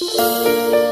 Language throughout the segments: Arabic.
Música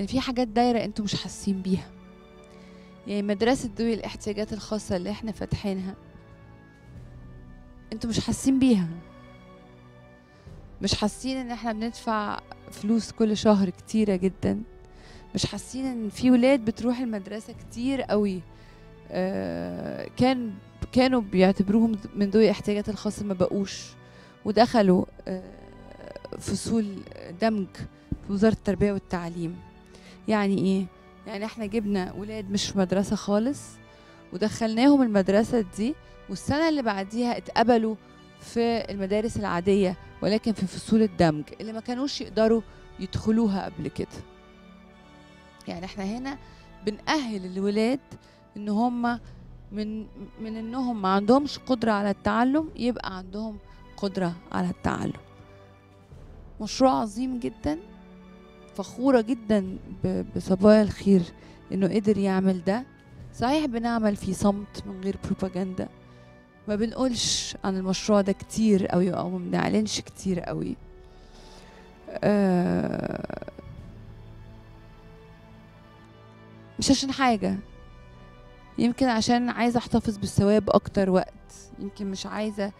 إن في حاجات دايرة أنتوا مش حاسين بيها. يعني مدرسة ذوي الاحتياجات الخاصة اللي إحنا فاتحينها أنتوا مش حاسين بيها. مش حاسين ان إحنا بندفع فلوس كل شهر كتيرة جدا. مش حاسين ان في ولاد بتروح المدرسة كتير قوي. آه، كان كانوا بيعتبروهم من ذوي الاحتياجات الخاصة ما بقوش. ودخلوا آه، فصول دمج في وزارة التربية والتعليم. يعني إيه؟ يعني إحنا جبنا ولاد مش في مدرسة خالص ودخلناهم المدرسة دي والسنة اللي بعديها اتقبلوا في المدارس العادية ولكن في فصول الدمج اللي ما كانوش يقدروا يدخلوها قبل كده. يعني إحنا هنا بنأهل الولاد إن هم من من إنهم ما عندهمش قدرة على التعلم يبقى عندهم قدرة على التعلم. مشروع عظيم جدا. فخورة جدا بصبايا الخير إنه قدر يعمل ده. صحيح بنعمل في صمت من غير بروباجندا ما بنقولش عن المشروع ده كتير قوي أو ما بنعلنش كتير قوي. آه مش عشان حاجة. يمكن عشان عايزة أحتفظ بالثواب أكتر وقت. يمكن مش عايزة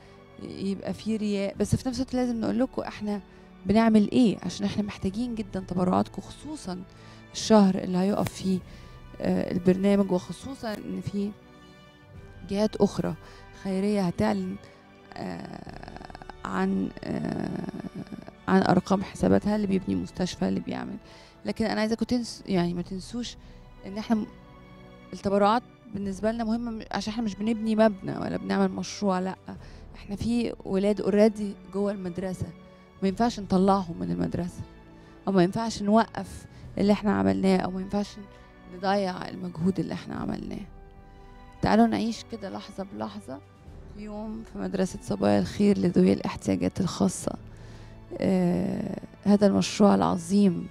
يبقى في رياء. بس في نفس الوقت لازم نقول لكم إحنا بنعمل إيه؟ عشان إحنا محتاجين جدا تبرعاتكم خصوصا الشهر اللي هيقف فيه آه، البرنامج وخصوصا إن في جهات أخرى خيرية هتعلن آه، عن آه، عن أرقام حساباتها اللي بيبني مستشفى اللي بيعمل. لكن أنا عايزاكم تنس يعني ما تنسوش إن إحنا التبرعات بالنسبة لنا مهمة عشان إحنا مش بنبني مبنى ولا بنعمل مشروع لأ. إحنا في ولاد اوريدي جوه المدرسة. ما ينفعش نطلعهم من المدرسة أو ما ينفعش نوقف اللي إحنا عملناه أو ما ينفعش نضيع المجهود اللي إحنا عملناه. تعالوا نعيش كده لحظة بلحظة يوم في مدرسة صبايا الخير لذوي الاحتياجات الخاصة. آه هذا المشروع العظيم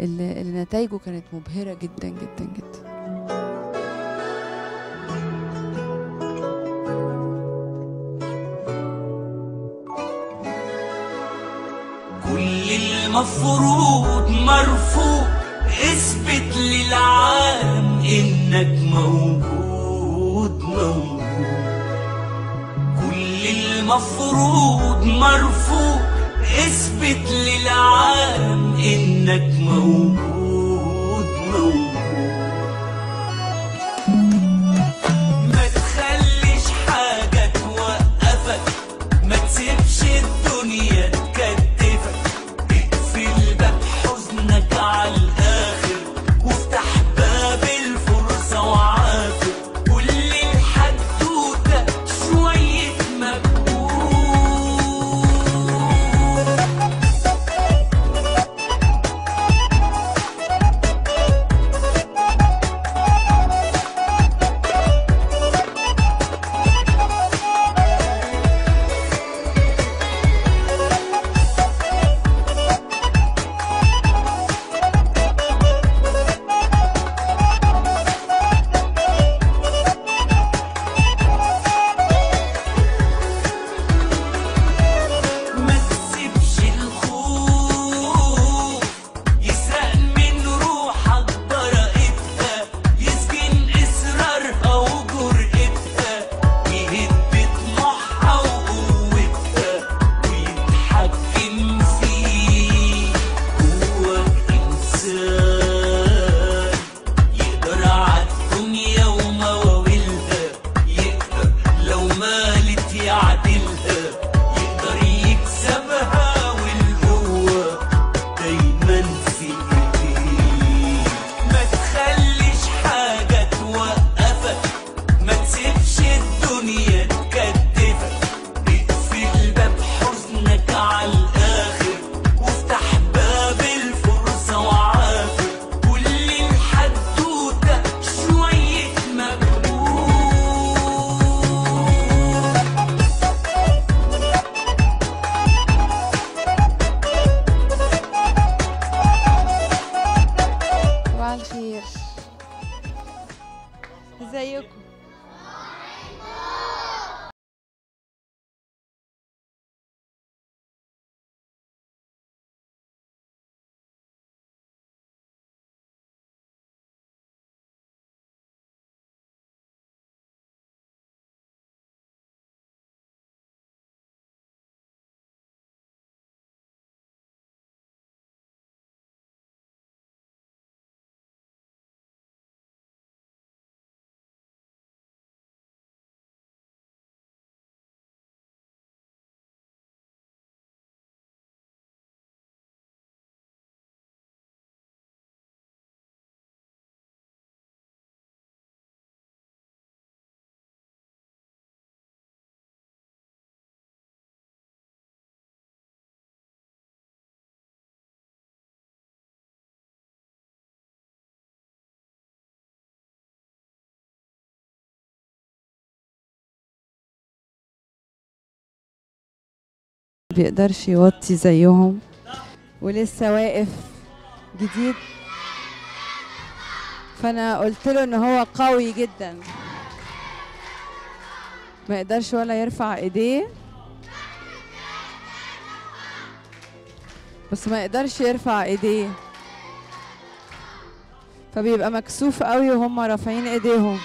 اللي, اللي نتائجه كانت مبهرة جدا جدا جدا. المفروض مرفوض. اثبت للعالم إنك موجود موجود. كل المفروض مرفوض. اثبت للعالم إنك موجود. بيقدرش يوطي زيهم. ولسه واقف جديد. فأنا قلت له إن هو قوي جدا. ما يقدرش ولا يرفع إيديه. بس ما يقدرش يرفع إيديه. فبيبقى مكسوف قوي وهم رافعين إيديهم.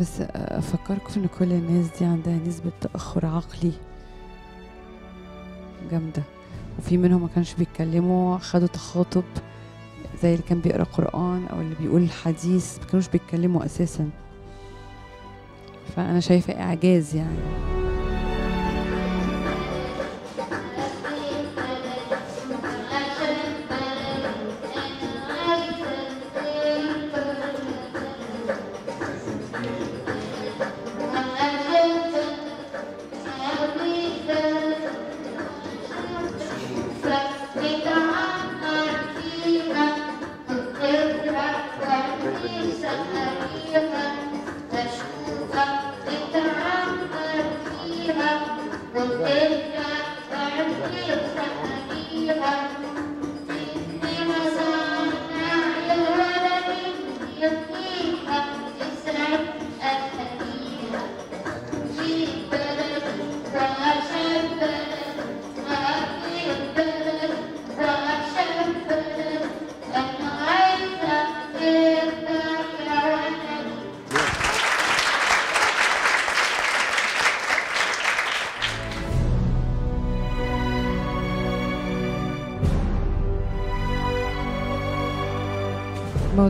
بس أفكركم إن كل الناس دي عندها نسبة تأخر عقلي. جامدة. وفي منهم ما كانش بيتكلموا خدوا تخاطب زي اللي كان بيقرأ قرآن أو اللي بيقول الحديث ما كانوش بيتكلموا أساسا. فأنا شايفة إعجاز يعني.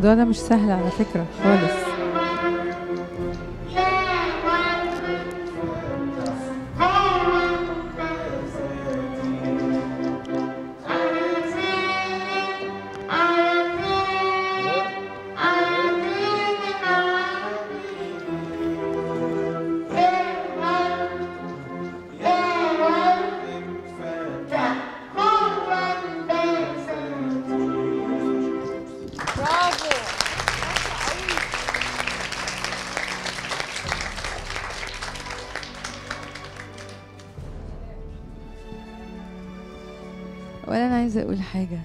الموضوع ده مش سهل على فكرة خالص. حاجة.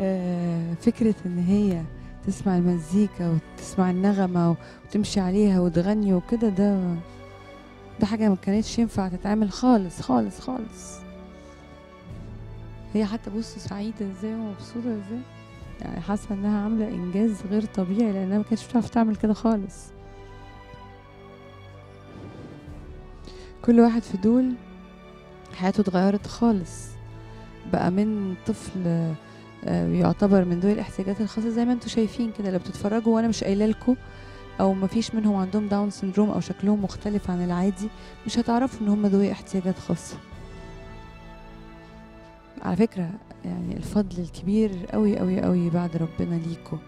آه، فكرة إن هي تسمع المزيكا وتسمع النغمة وتمشي عليها وتغني وكده ده ده حاجة ما كانتش ينفع تتعمل خالص خالص خالص. هي حتى بص سعيدة إزاي ومبسوطة إزاي؟ يعني حاسة إنها عاملة إنجاز غير طبيعي لأنها ما كانتش بتعرف تعمل كده خالص. كل واحد في دول حياته اتغيرت خالص. بقى من طفل آه، يعتبر من ذوي الاحتياجات الخاصة زي ما أنتم شايفين كده لو بتتفرجوا وأنا مش قايلة لكم أو ما فيش منهم عندهم داون سندروم أو شكلهم مختلف عن العادي مش هتعرفوا ان هم ذوي احتياجات خاصة. على فكرة يعني الفضل الكبير قوي قوي قوي بعد ربنا ليكم.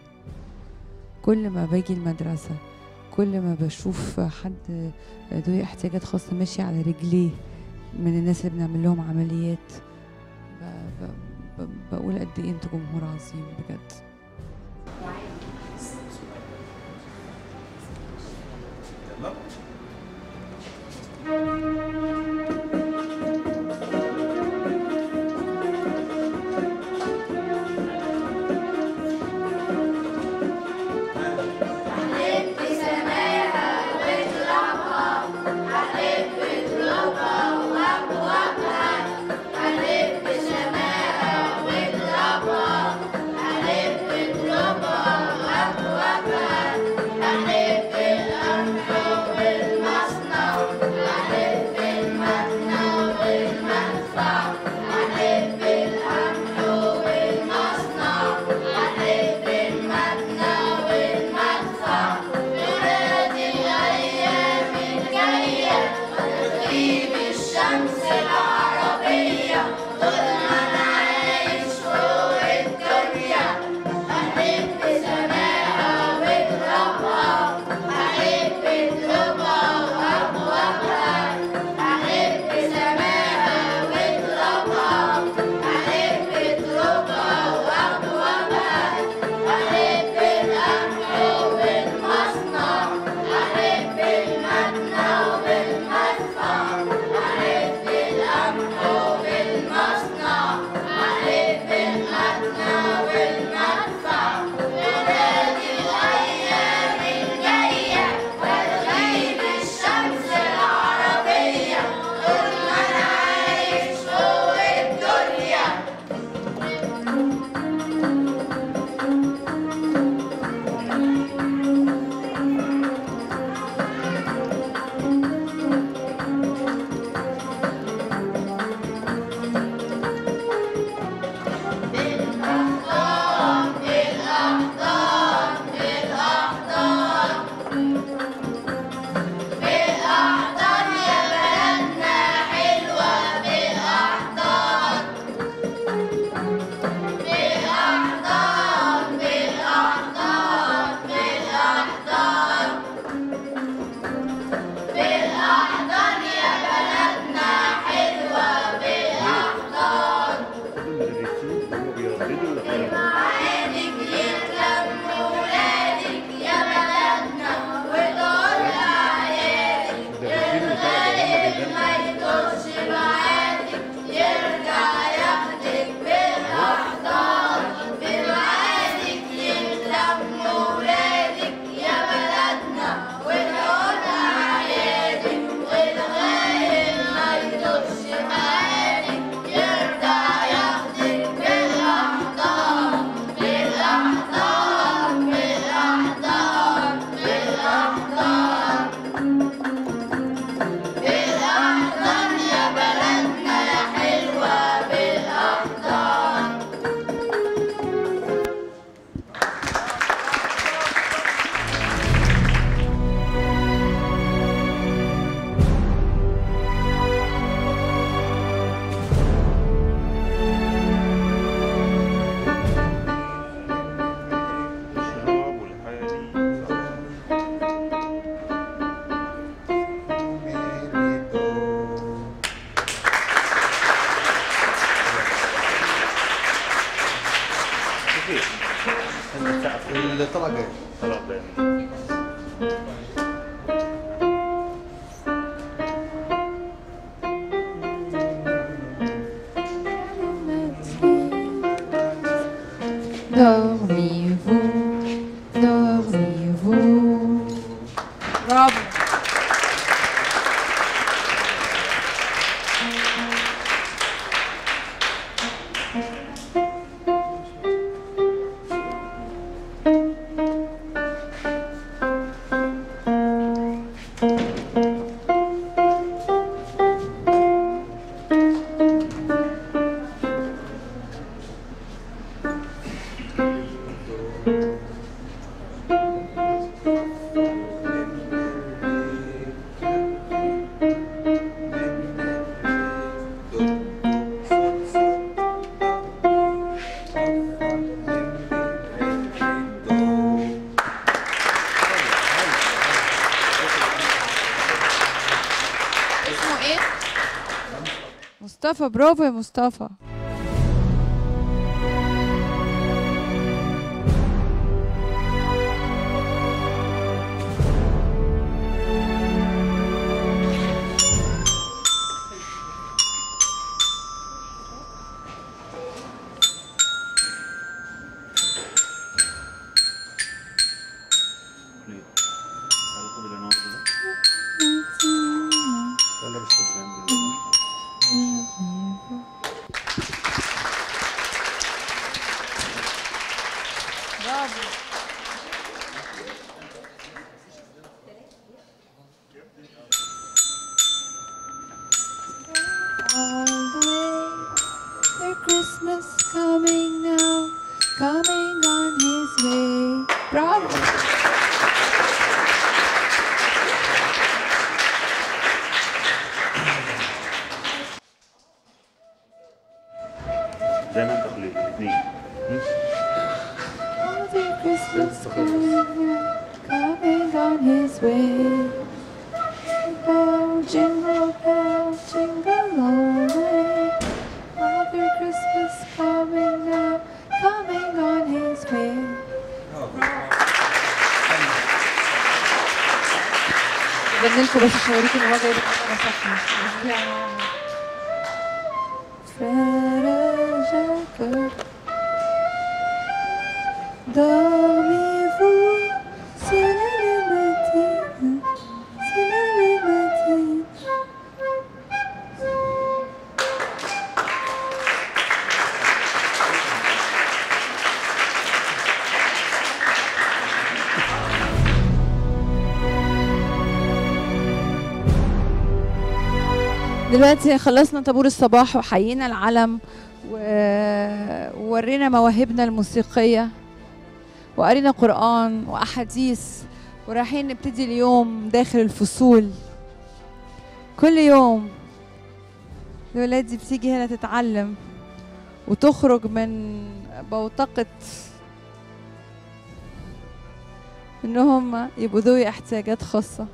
كل ما باجي المدرسة كل ما بشوف حد ذوي احتياجات خاصة ماشي على رجليه من الناس اللي بنعمل لهم عمليات بقول قد إيه أنتوا جمهور عظيم بجد. Thank Мустафа, пробај Мустафа. on his way. Bell, jingle bell, jingle all the way. Father Christmas coming now, coming on his way. Fred Jacob. دلوقتي خلصنا طابور الصباح وحيينا العلم وورينا مواهبنا الموسيقية وقرينا قرآن وأحاديث ورايحين نبتدي اليوم داخل الفصول. كل يوم الولاد دي بتيجي هنا تتعلم وتخرج من بوتقة إنهم يبقوا ذوي احتياجات خاصة.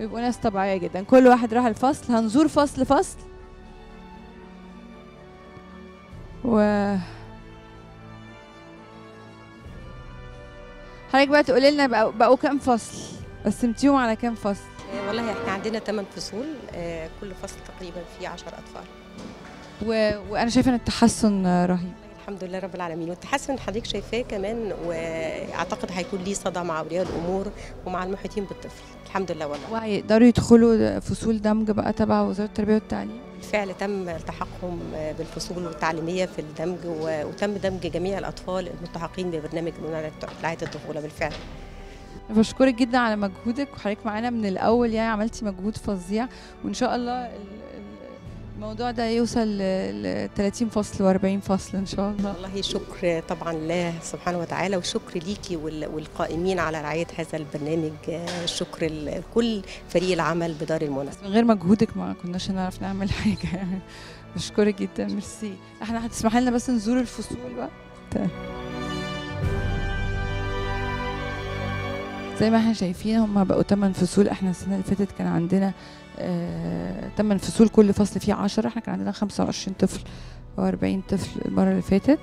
ويبقوا ناس طبيعية جدا. كل واحد راح الفصل. هنزور فصل فصل. و حضرتك بقى تقولي لنا بقوا, بقوا كام فصل؟ قسمتيهم على كام فصل؟ آه، والله إحنا عندنا 8 فصول. آه، كل فصل تقريبا فيه 10 أطفال. و... وأنا شايفة إن التحسن رهيب. الحمد لله رب العالمين. والتحسن اللي حضرتك شايفاه كمان وأعتقد هيكون ليه صدى مع أولياء الأمور ومع المحيطين بالطفل. الحمد لله والله. وهيقدروا يدخلوا فصول دمج بقى تبع وزارة التربية والتعليم؟ بالفعل تم التحاقهم آه، بالفصول التعليمية في الدمج وتم دمج جميع الأطفال الملتحقين ببرنامج رعاية الطفولة بالفعل. بشكرك جدا على مجهودك وحضرتك معانا من الأول يعني عملتي مجهود فظيع وإن شاء الله ال- ال- الموضوع ده يوصل ل 30 فصل و40 فصل إن شاء الله. والله شكر طبعا لله سبحانه وتعالى وشكر ليكي وال- والقائمين على رعاية هذا البرنامج. شكر لكل فريق العمل بدار المنى. من غير مجهودك ما كناش هنعرف نعمل حاجة. بشكرك جدا. ميرسي. إحنا هتسمحي لنا بس نزور الفصول بقى؟ طيب. زي ما إحنا شايفين هم بقوا 8 فصول. إحنا السنة اللي فاتت كان عندنا آه 8 فصول كل فصل فيه 10 إحنا كان عندنا 25 طفل و40 طفل المرة اللي فاتت.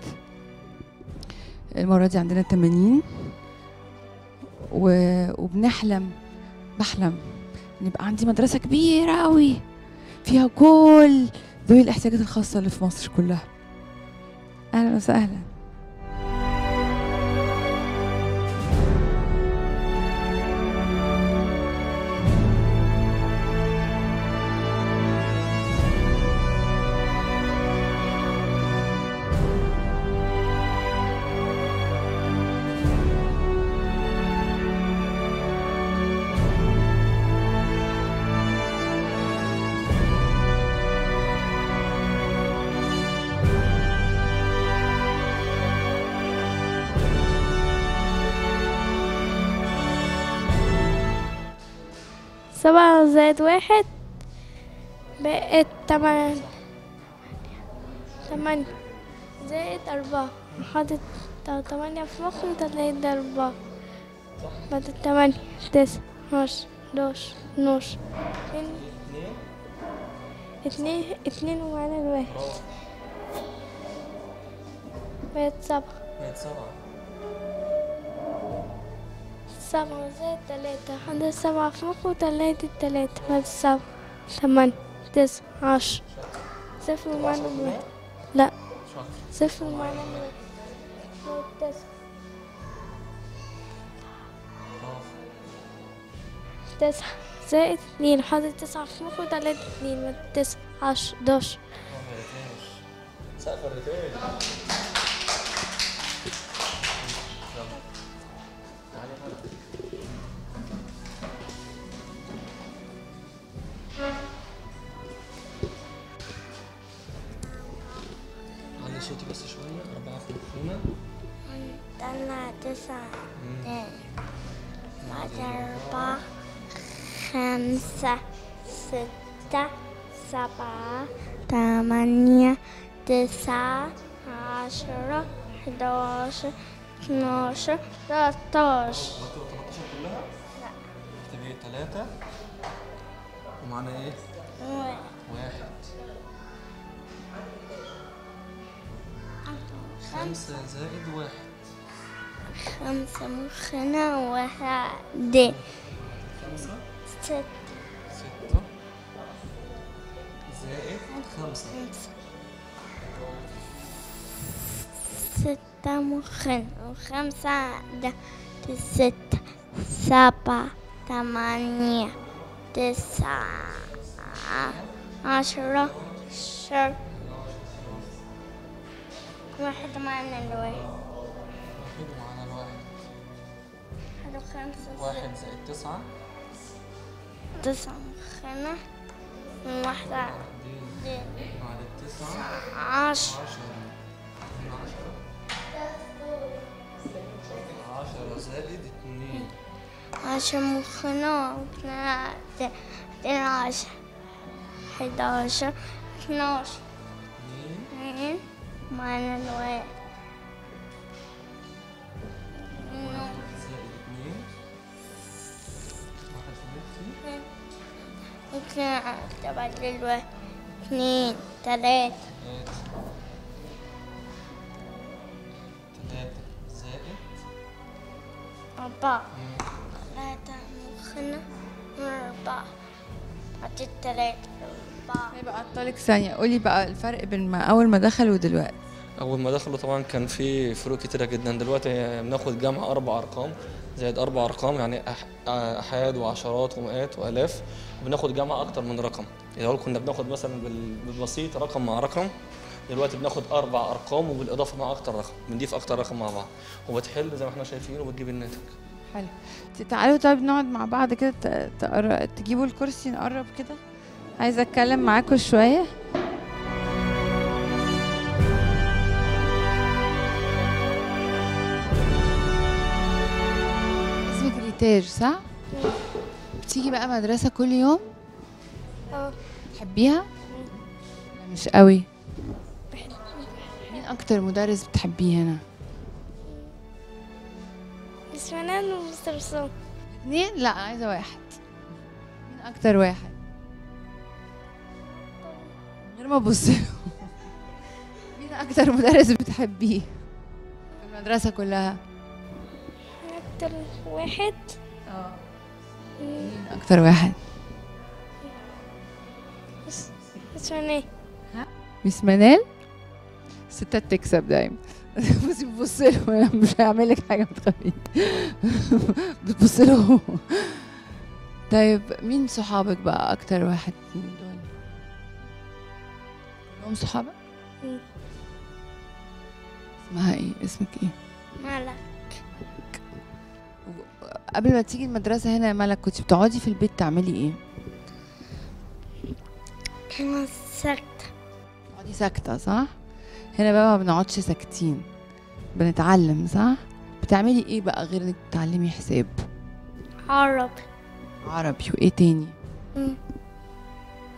المرة دي عندنا 80 و... وبنحلم بحلم إن يبقى عندي مدرسة كبيرة قوي فيها كل ذوي الاحتياجات الخاصة اللي في مصر كلها. أهلا وسهلا. سبعة زائد واحد بقت تمن تمانية زائد أربعة. حاطط تمانية في مخي وتلاتة ده أربعة. بعد تمانية تسعة. عشرة حداشر اتناشر اتنين. اتنين. ومعانا الواحد بقت سبعة. بقت سبعة. سبعة زائد تلاتة عندي سبعة مخي وتلاتة تلاتة بعد سبعة تمانية تسعة عشرة صفر ومعانا الواحد لا صفر ومعانا الواحد بقت تسعة تسعة زائد اتنين حاطط تسعة مخي وتلاتة اتنين تسعة عشرة حداشر سقف 11 12 13 كلها؟ لا اكتبي 3 ومعانا إيه؟ واحد واحد خمسة زائد واحد خمسة مخنا واحد خمسة ستة ستة زائد خمسة ستة مخن وخمسة ستة سبعة ثمانية تسعة عشرة عشر واحد معنا الواحد. واحد ومعانا الواحد واحد وخمسة واحد زائد تسعة. تسعة مخنا واحدة بعدين بعد التسعة. عشرة. زائد اتنين عشر مخنا ثلاثة عشر حداشر اتناشر اتنين معنا الواحد اتنين. تلاتة. تلاتة. أربعة. ثلاثة مخنا أربعة. عطيت ثلاثة أربعة. هيبقى عطلك ثانية. قولي بقى الفرق بين ما أول ما دخل ودلوقتي. أول ما دخلوا طبعا كان في فروق كتيرة جدا. دلوقتي بناخد جمع أربع أرقام زائد أربع أرقام يعني أح- أحاد وعشرات ومئات وآلاف. بناخد جمع أكتر من رقم. الأول كنا بناخد مثلا بال- بالبسيط رقم مع رقم دلوقتي بناخد أربع أرقام وبالإضافة مع أكتر رقم بنضيف أكتر رقم مع بعض وبتحل زي ما إحنا شايفين وبتجيب الناتج. حلو. تعالوا طيب نقعد مع بعض كده ت- تقر- تجيبوا الكرسي نقرب كده. عايزة أتكلم معاكم شوية؟ اسمك ريتاج صح؟ بتيجي بقى مدرسة كل يوم؟ آه. تحبيها؟ لا مش قوي. مين أكتر مدرس بتحبيه هنا؟ مش فنان ومستر صوم اتنين؟ لا عايزة واحد مين أكتر واحد؟ من غير ما أبص له. مين أكتر مدرس بتحبيه؟ في المدرسة كلها أكتر واحد أكتر واحد اسمه إيه؟ ميس منال ستات تكسب دايما. بس بتبص له مش هعمل لك حاجة ما تخافيش بتبص له. طيب مين صحابك بقى أكتر واحد من دول؟ كلهم صحابك. اسمها إيه؟ اسمك إيه؟ مالك قبل ما تيجي المدرسة هنا يا ملك كنت بتقعدي في البيت تعملي إيه؟ أنا ساكتة. بتقعدي ساكتة صح؟ هنا بقى ما بنقعدش ساكتين. بنتعلم صح؟ بتعملي إيه بقى غير إنك تتعلمي حساب؟ عربي. عربي. وإيه تاني؟ مم.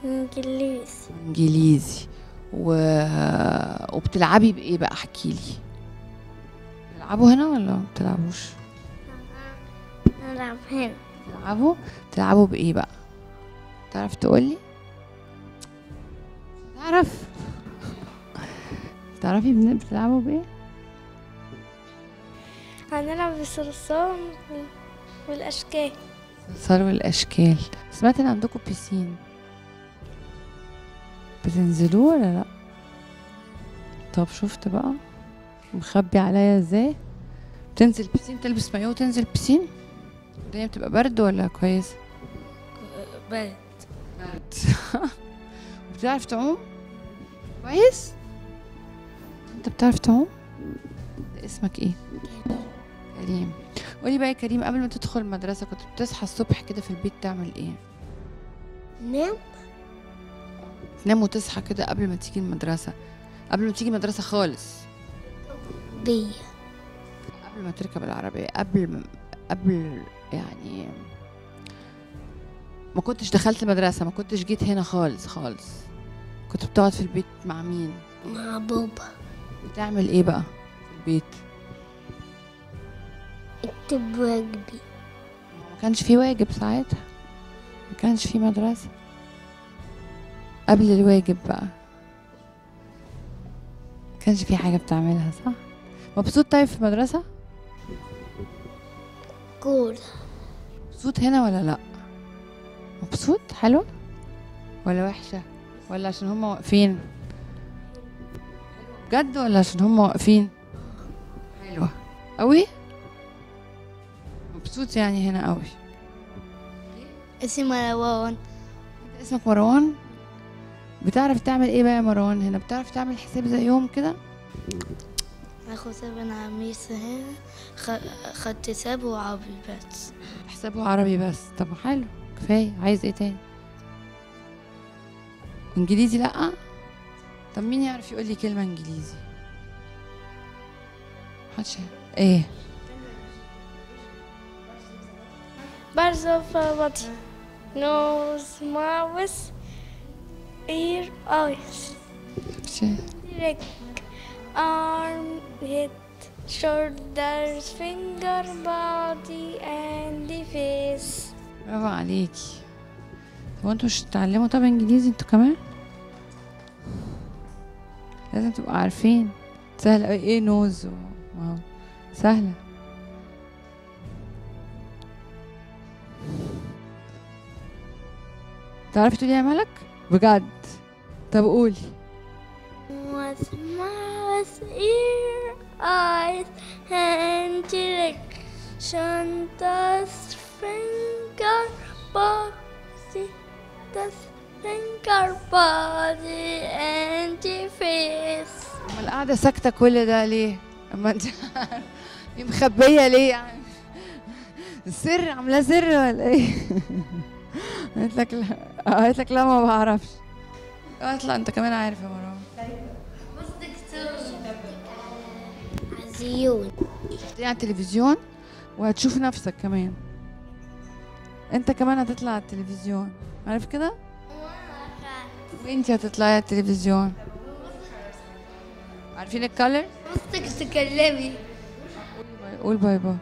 إنجليزي. إنجليزي. و... وبتلعبي بإيه بقى؟ احكي لي. بتلعبوا هنا ولا ما بتلعبوش؟ نلعب هنا. بتلعبوا؟ بتلعبوا بإيه بقى؟ تعرف تقولي؟ تعرف تعرفي بتلعبوا بإيه؟ هنلعب بالصلصال والأشكال. صاروا الاشكال سمعت إن عندكم بيسين. بتنزلوه ولا لأ؟ طب شفت بقى. مخبي عليا إزاي؟ بتنزل بيسين تلبس مايو وتنزل بيسين؟ الدنيا بتبقى برد ولا كويس برد. برد. بتعرف تعوم؟ كويس؟ انت بتعرف تعوم؟ اسمك إيه؟ كريم. قولي بقى يا كريم قبل ما تدخل المدرسة كنت بتصحى الصبح كده في البيت تعمل إيه؟ نام. تنام وتصحى كده قبل ما تيجي المدرسة. قبل ما تيجي المدرسة خالص. بيا قبل ما تركب العربية قبل ما قبل يعني ما كنتش دخلت المدرسة ما كنتش جيت هنا خالص خالص. كنت بتقعد في البيت مع مين؟ مع بابا. بتعمل إيه بقى في البيت؟ اكتب واجبي. ما كانش في واجب ساعتها؟ ما كانش في مدرسة؟ قبل الواجب بقى. ما كانش في حاجة بتعملها صح؟ مبسوط طيب في المدرسة؟ كورة مبسوط هنا ولا لأ؟ مبسوط؟ حلو؟ ولا وحشة؟ ولا عشان هما واقفين؟ بجد ولا عشان هما واقفين؟ حلوة. قوي؟ مبسوط يعني هنا قوي. اسمي مروان. انت اسمك مروان؟ بتعرف تعمل إيه بقى يا مروان هنا؟ بتعرف تعمل حساب زيهم كده؟ أخو سبع عميس هنا خدت حساب وعربي بس. حسابه عربي بس. طب حلو كفاية. عايز إيه تاني؟ انجليزي لأ؟ طب مين يعرف يقول لي كلمة انجليزي؟ محدش إيه؟ برزو فواتي nose mouth ear eyes. leg arm head shoulders finger body and face. برافو عليكي. هو أنتوا مش تتعلموا طب انجليزي أنتوا كمان؟ لازم تبقوا عارفين. سهل قوي إيه نوز و... سهلة تعرفي تقولي يا ملك؟ بجد. طب قولي. With ear, eyes, finger, the finger, body, and face. امال القعدة ساكتة كل ده ليه؟ أما أنت دي مخبية ليه يعني؟ سر عاملاه سر ولا إيه؟ قالت لك لا قالت لك لا ما بعرفش اطلع أنت كمان عارف يا مروان عزيون شفتيه على التلفزيون وهتشوف نفسك كمان أنت كمان هتطلع على التلفزيون عارف كده؟ وانتي هتطلعي على التلفزيون. عارفين الكالر؟ بصك تكلمي. قول bye bye.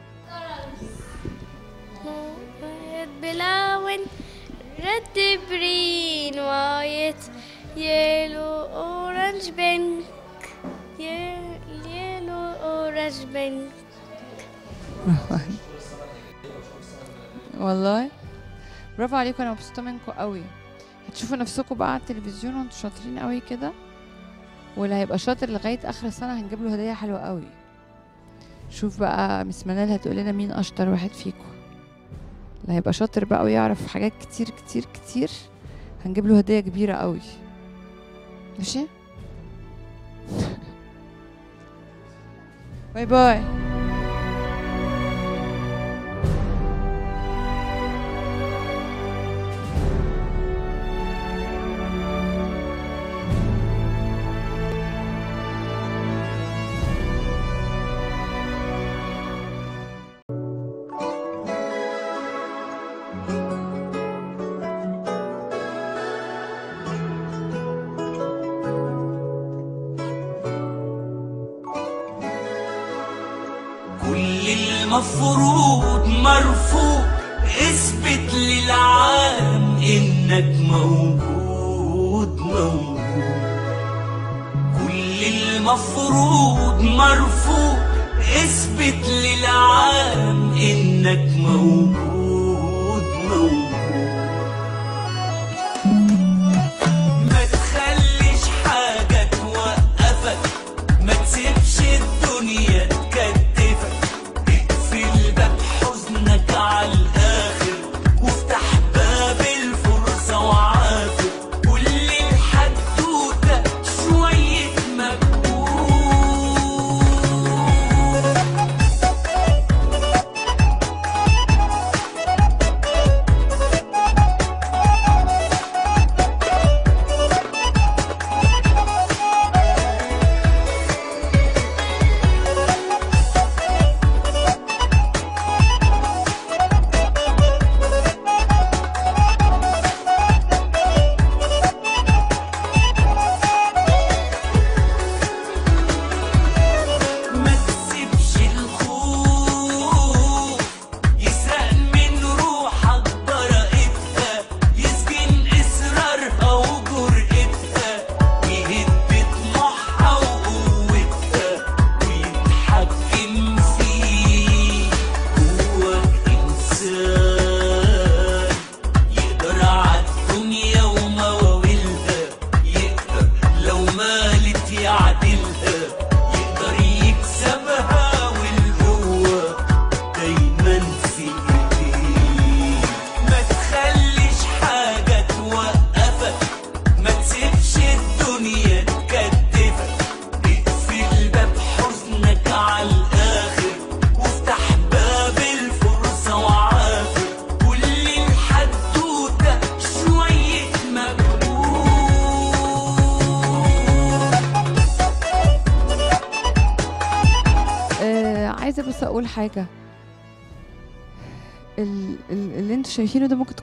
brown yellow orange pink Ye- yellow orange pink برافو عليك. والله. برافو عليكم أنا مبسوطة منكم قوي هتشوفوا نفسكم بقى على التلفزيون وانتوا شاطرين قوي كده. واللي هيبقى شاطر لغاية آخر السنة هنجيب له هدية حلوة قوي. شوف بقى مس منال هتقول لنا مين أشطر واحد فيكم. اللي هيبقى شاطر بقى ويعرف حاجات كتير كتير كتير هنجيب له هدية كبيرة قوي. ماشي؟ باي باي. المفروض مرفوض اثبت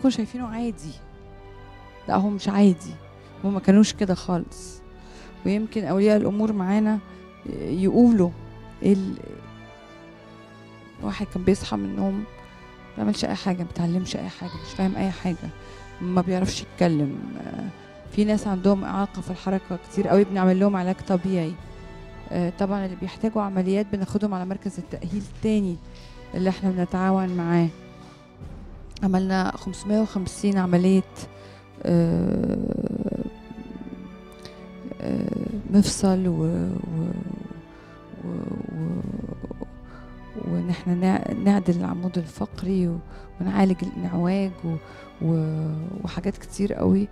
تكونوا شايفينه عادي. لا هو مش عادي. هما ما كانوش كده خالص. ويمكن أولياء الأمور معانا يقولوا إيه ال- واحد كان بيصحى من النوم ما بيعملش أي حاجة ما بيتعلمش أي حاجة مش فاهم أي حاجة ما بيعرفش يتكلم. في ناس عندهم إعاقة في الحركة كتير قوي بنعمل لهم علاج طبيعي. آه، طبعا اللي بيحتاجوا عمليات بناخدهم على مركز التأهيل التاني اللي إحنا بنتعاون معاه. عملنا 550 عملية آه، آه، مفصل و, و, و, و وان إحنا نع- نعدل العمود الفقري ونعالج الإنعواج وحاجات كتير قوي.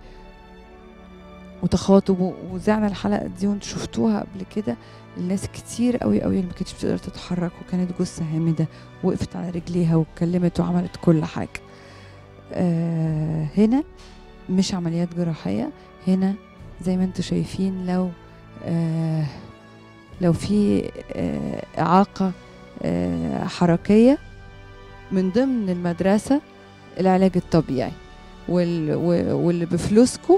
وتخاطب و- وذعنا الحلقة دي وانتوا شفتوها قبل كده. الناس كتير قوي قوي اللي ما كانتش بتقدر تتحرك وكانت جثة هامدة وقفت على رجليها واتكلمت وعملت كل حاجة. آه هنا مش عمليات جراحية. هنا زي ما أنتوا شايفين لو آه لو في آه إعاقة آه حركية من ضمن المدرسة العلاج الطبيعي. وال واللي بفلوسكم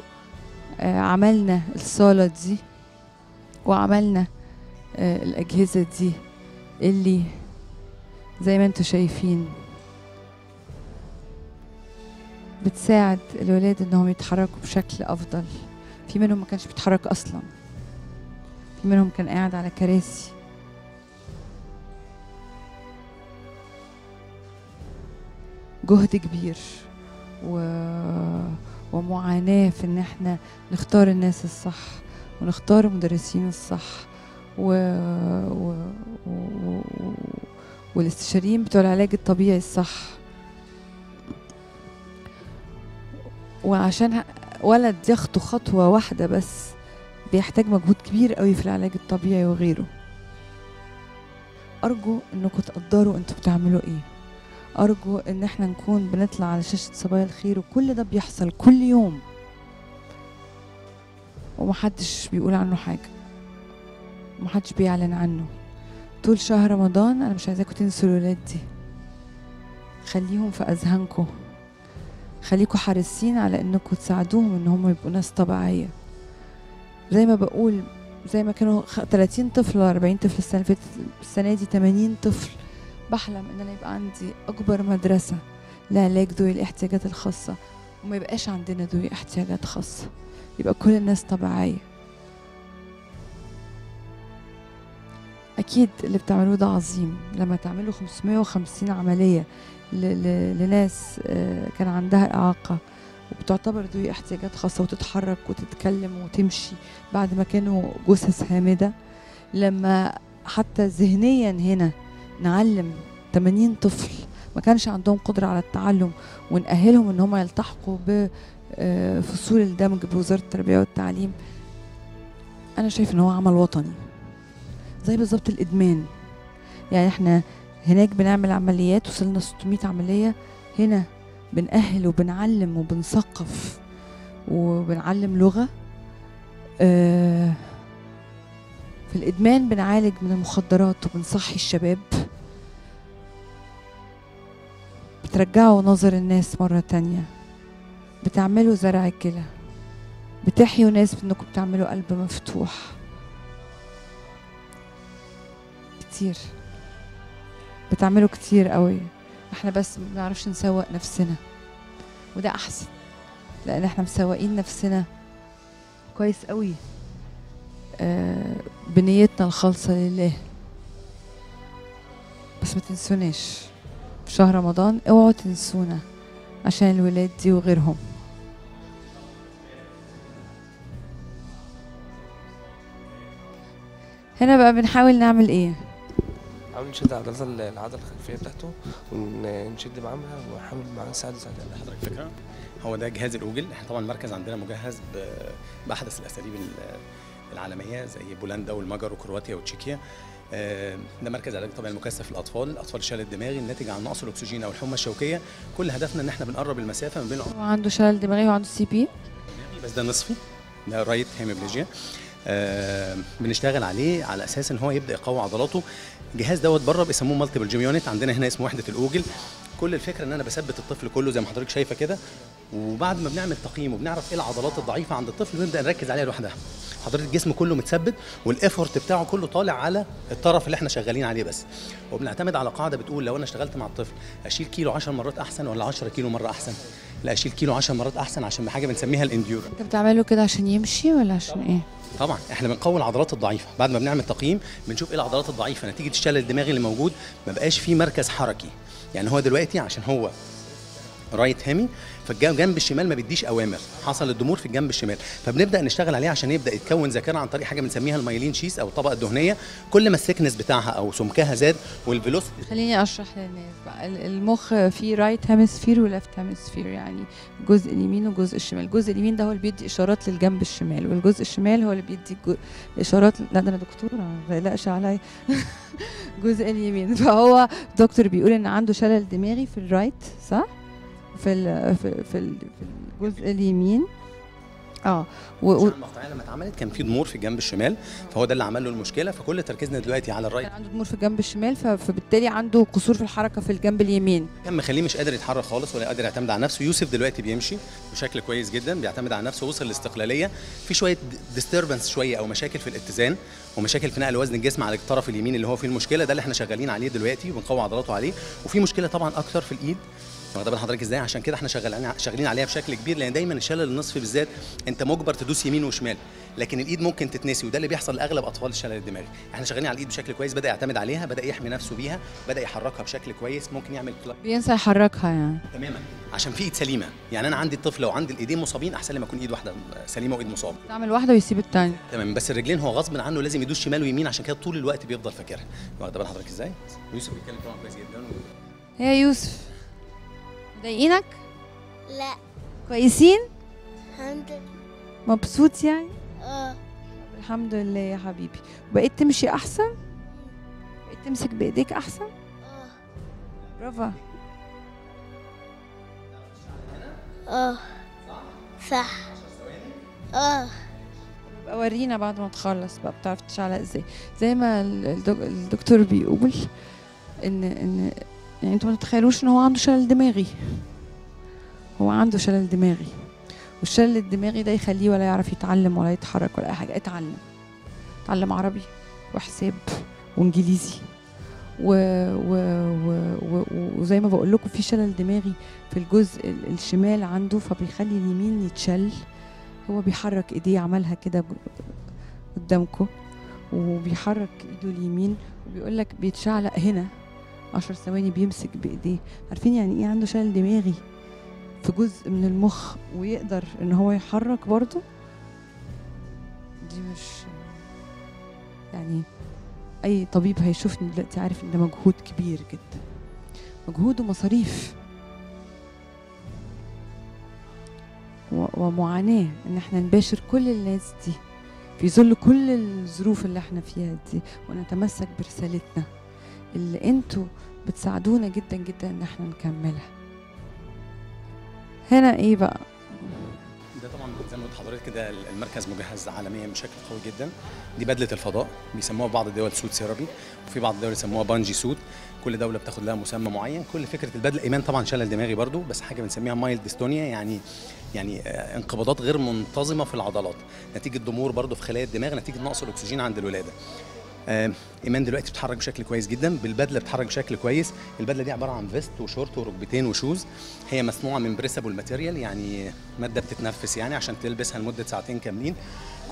آه عملنا الصالة دي وعملنا آه، الأجهزة دي اللي زي ما أنتوا شايفين بتساعد الولاد إنهم يتحركوا بشكل أفضل. في منهم ما كانش بيتحرك أصلا. في منهم كان قاعد على كراسي. جهد كبير و... ومعاناة في إن إحنا نختار الناس الصح ونختار المدرسين الصح و... و... و... والاستشاريين بتوع العلاج الطبيعي الصح. وعشان ولد يخطو خطوة واحدة بس بيحتاج مجهود كبير قوي في العلاج الطبيعي وغيره. أرجو إنكم تقدروا أنتوا بتعملوا إيه. أرجو إن إحنا نكون بنطلع على شاشة صبايا الخير وكل ده بيحصل كل يوم. ومحدش بيقول عنه حاجة. ومحدش بيعلن عنه. طول شهر رمضان أنا مش عايزاكم تنسوا الولاد دي. خليهم في أذهانكم. خليكوا حريصين على إنكم تساعدوهم إن هم يبقوا ناس طبيعية. زي ما بقول زي ما كانوا خ- 30 طفل ولا 40 طفل السنة فاتت السنة دي 80 طفل. بحلم إن أنا يبقى عندي أكبر مدرسة لعلاج ذوي الاحتياجات الخاصة وما يبقاش عندنا ذوي احتياجات خاصة. يبقى كل الناس طبيعية. أكيد اللي بتعملوه ده عظيم. لما تعملوا 550 عملية لناس آه، كان عندها إعاقة وبتعتبر ذوي احتياجات خاصة وتتحرك وتتكلم وتمشي بعد ما كانوا جثث هامدة. لما حتى ذهنيا هنا نعلم 80 طفل ما كانش عندهم قدرة على التعلم ونأهلهم إن هم يلتحقوا بفصول الدمج بوزارة التربية والتعليم أنا شايف إن هو عمل وطني. زي بالظبط الإدمان. يعني إحنا هناك بنعمل عمليات وصلنا 600 عملية. هنا بنأهل وبنعلم وبنثقف وبنعلم لغة. آه، في الإدمان بنعالج من المخدرات وبنصحي الشباب. بترجعوا نظر الناس مرة تانية. بتعملوا زرع الكلى. بتحيوا ناس بإنكم بتعملوا قلب مفتوح. كتير. بتعملوا كتير قوي. إحنا بس ما بنعرفش نسوق نفسنا. وده أحسن لأن إحنا مسوقين نفسنا كويس قوي. آه بنيتنا الخالصة لله. بس ما تنسوناش في شهر رمضان اوعوا تنسونا عشان الولاد دي وغيرهم. هنا بقى بنحاول نعمل إيه؟ نحاول نشد عضلات العضلة الخلفية بتاعته ونشد معاها ونحاول معاه نساعد ساعد حضرتك فكرة؟ هو ده جهاز الأوجل. إحنا طبعا المركز عندنا مجهز بأحدث الأساليب ال- العالمية زي بولندا والمجر وكرواتيا وتشيكيا. آه، ده مركز علاج طبيعي المكثف للأطفال. الأطفال الشلل الدماغي الناتج عن نقص الأكسجين أو الحمى الشوكية. كل هدفنا إن إحنا بنقرب المسافة ما بين هو عنده شلل دماغي وعنده سي بي بس ده نصفي. ده right hemiplegia آه بنشتغل عليه على أساس إن هو يبدأ يقوي عضلاته. الجهاز دوت بره بيسموه multiple gym unit عندنا هنا اسمه وحدة الأوجل. كل الفكرة إن أنا بثبت الطفل كله زي ما حضرتك شايفة كده. وبعد ما بنعمل تقييم وبنعرف إيه العضلات الضعيفة عند الطفل بنبدأ نركز عليها لوحدها. حضرتك الجسم كله متثبت وال effort بتاعه كله طالع على الطرف اللي إحنا شغالين عليه بس. وبنعتمد على قاعدة بتقول لو أنا اشتغلت مع الطفل أشيل كيلو 10 مرات أحسن ولا 10 كيلو مرة أحسن؟ لا أشيل كيلو 10 مرات أحسن عشان حاجة بنسميها ال endurance أنت بتعمله كده عشان يمشي ولا عشان إيه؟ طبعا. إحنا بنقوي العضلات الضعيفة. بعد ما بنعمل تقييم بنشوف إيه العضلات الضعيفة نتيجة الشلل الدماغي اللي موجود. ما بقاش فيه مركز حركي. يعني هو دلوقتي عشان هو right hemi فالجنب الشمال ما بيديش أوامر. حصل الضمور في الجنب الشمال. فبنبدأ نشتغل عليه عشان يبدأ يتكون ذاكرة عن طريق حاجة بنسميها ال myelin sheath أو الطبقه الدهنيه كل ما ال thickness بتاعها أو سمكها زاد وال velocity خليني أشرح للناس بقى. ال- المخ فيه right hemisphere و left hemisphere يعني الجزء اليمين والجزء الشمال. الجزء اليمين ده هو اللي بيدي إشارات للجنب الشمال والجزء الشمال هو اللي بيدي إشارات لا ده أنا دكتورة ما تقلقش عليا. الجزء اليمين. فهو دكتور بيقول إن عنده شلل دماغي في ال right صح؟ في ال في في, ال في الجزء اليمين. آه. و- المقطعية لما اتعملت كان في ضمور في الجنب الشمال فهو ده اللي عمل له المشكلة فكل تركيزنا دلوقتي على ال right كان عنده ضمور في الجنب الشمال فبالتالي عنده قصور في الحركة في الجنب اليمين. كان مخليه مش قادر يتحرك خالص ولا قادر يعتمد على نفسه. يوسف دلوقتي بيمشي بشكل كويس جدا بيعتمد على نفسه وصل لاستقلالية. في شوية disturbance شوية أو مشاكل في الاتزان ومشاكل في نقل وزن الجسم على الطرف اليمين اللي هو فيه المشكلة ده اللي إحنا شغالين عليه دلوقتي وبنقوي عضلاته عليه. وفي مشكلة طبعا أكتر في الإيد واخد بال حضرتك إزاي؟ عشان كده إحنا شغالين شغالين عليها بشكل كبير لأن دايما الشلل النصفي بالذات انت مجبر تدوس يمين وشمال لكن الإيد ممكن تتنسي وده اللي بيحصل لأغلب أطفال الشلل الدماغي. إحنا شغالين على الإيد بشكل كويس بدأ يعتمد عليها بدأ يحمي نفسه بيها بدأ يحركها بشكل كويس ممكن يعمل كلا- بينسى يحركها يعني. تماما. عشان في إيد سليمة. يعني أنا عندي الطفل لو عندي الإيدين مصابين أحسن لما يكون إيد واحدة سليمة وإيد مصابة. تعمل واحدة ويسيب التانية. تمام. بس الرجلين هو غصب عنه لازم يدوس شمال ويمين عشان كده طول الوقت بيفضل فاكرها. واخده بال حضرتك إزاي؟ يوسف بيتكلم طبعا كويس جدا. هي يوسف. مضايقينك لا. كويسين؟ الحمد لله. مبسوط يعني؟ آه. الحمد لله يا حبيبي. بقيت تمشي أحسن؟ بقيت تمسك بإيديك أحسن؟ آه. برافو. آه. صح. آه. ورينا بعد ما تخلص بقى بتعرف تشعلق إزاي؟ زي ما ال- الدك- الدكتور بيقول ان إن يعني أنتوا ما تتخيلوش إن هو عنده شلل دماغي. هو عنده شلل دماغي. والشلل الدماغي ده يخليه ولا يعرف يتعلم ولا يتحرك ولا أي حاجة. اتعلم. اتعلم عربي وحساب وإنجليزي. و... و... و... و... وزي ما بقول لكم في شلل دماغي في الجزء ال- الشمال عنده فبيخلي اليمين يتشل. هو بيحرك إيديه عملها كده قدامكم. وبيحرك إيده اليمين. وبيقول لك بيتشعلق هنا. عشر ثواني بيمسك بإيديه. عارفين يعني إيه عنده شلل دماغي في جزء من المخ ويقدر إن هو يحرك برضه؟ دي مش يعني أي طبيب هيشوفني دلوقتي عارف إن ده مجهود كبير جدا. مجهود ومصاريف. و- ومعاناة إن إحنا نباشر كل الناس دي في ظل كل الظروف اللي إحنا فيها دي ونتمسك برسالتنا. اللي أنتوا بتساعدونا جدا جدا إن إحنا نكملها. هنا إيه بقى؟ ده طبعا زي ما قلت لحضرتك كده المركز مجهز عالميا بشكل قوي جدا. دي بدلة الفضاء بيسموها بعض الدول suit therapy وفي بعض الدول يسموها bungee suit. كل دولة بتاخد لها مسمى معين. كل فكرة البدلة إيمان طبعا شلل دماغي برضو بس حاجة بنسميها mild dystonia يعني يعني آه، انقباضات غير منتظمة في العضلات. نتيجة ضمور برضو في خلايا الدماغ نتيجة نقص الأكسجين عند الولادة. إيمان دلوقتي بتتحرك بشكل كويس جدا بالبدلة بتتحرك بشكل كويس. البدلة دي عبارة عن vest وشورت وركبتين و shoes. هي مصنوعه من breathable material يعني مادة بتتنفس يعني عشان تلبسها لمدة ساعتين كاملين.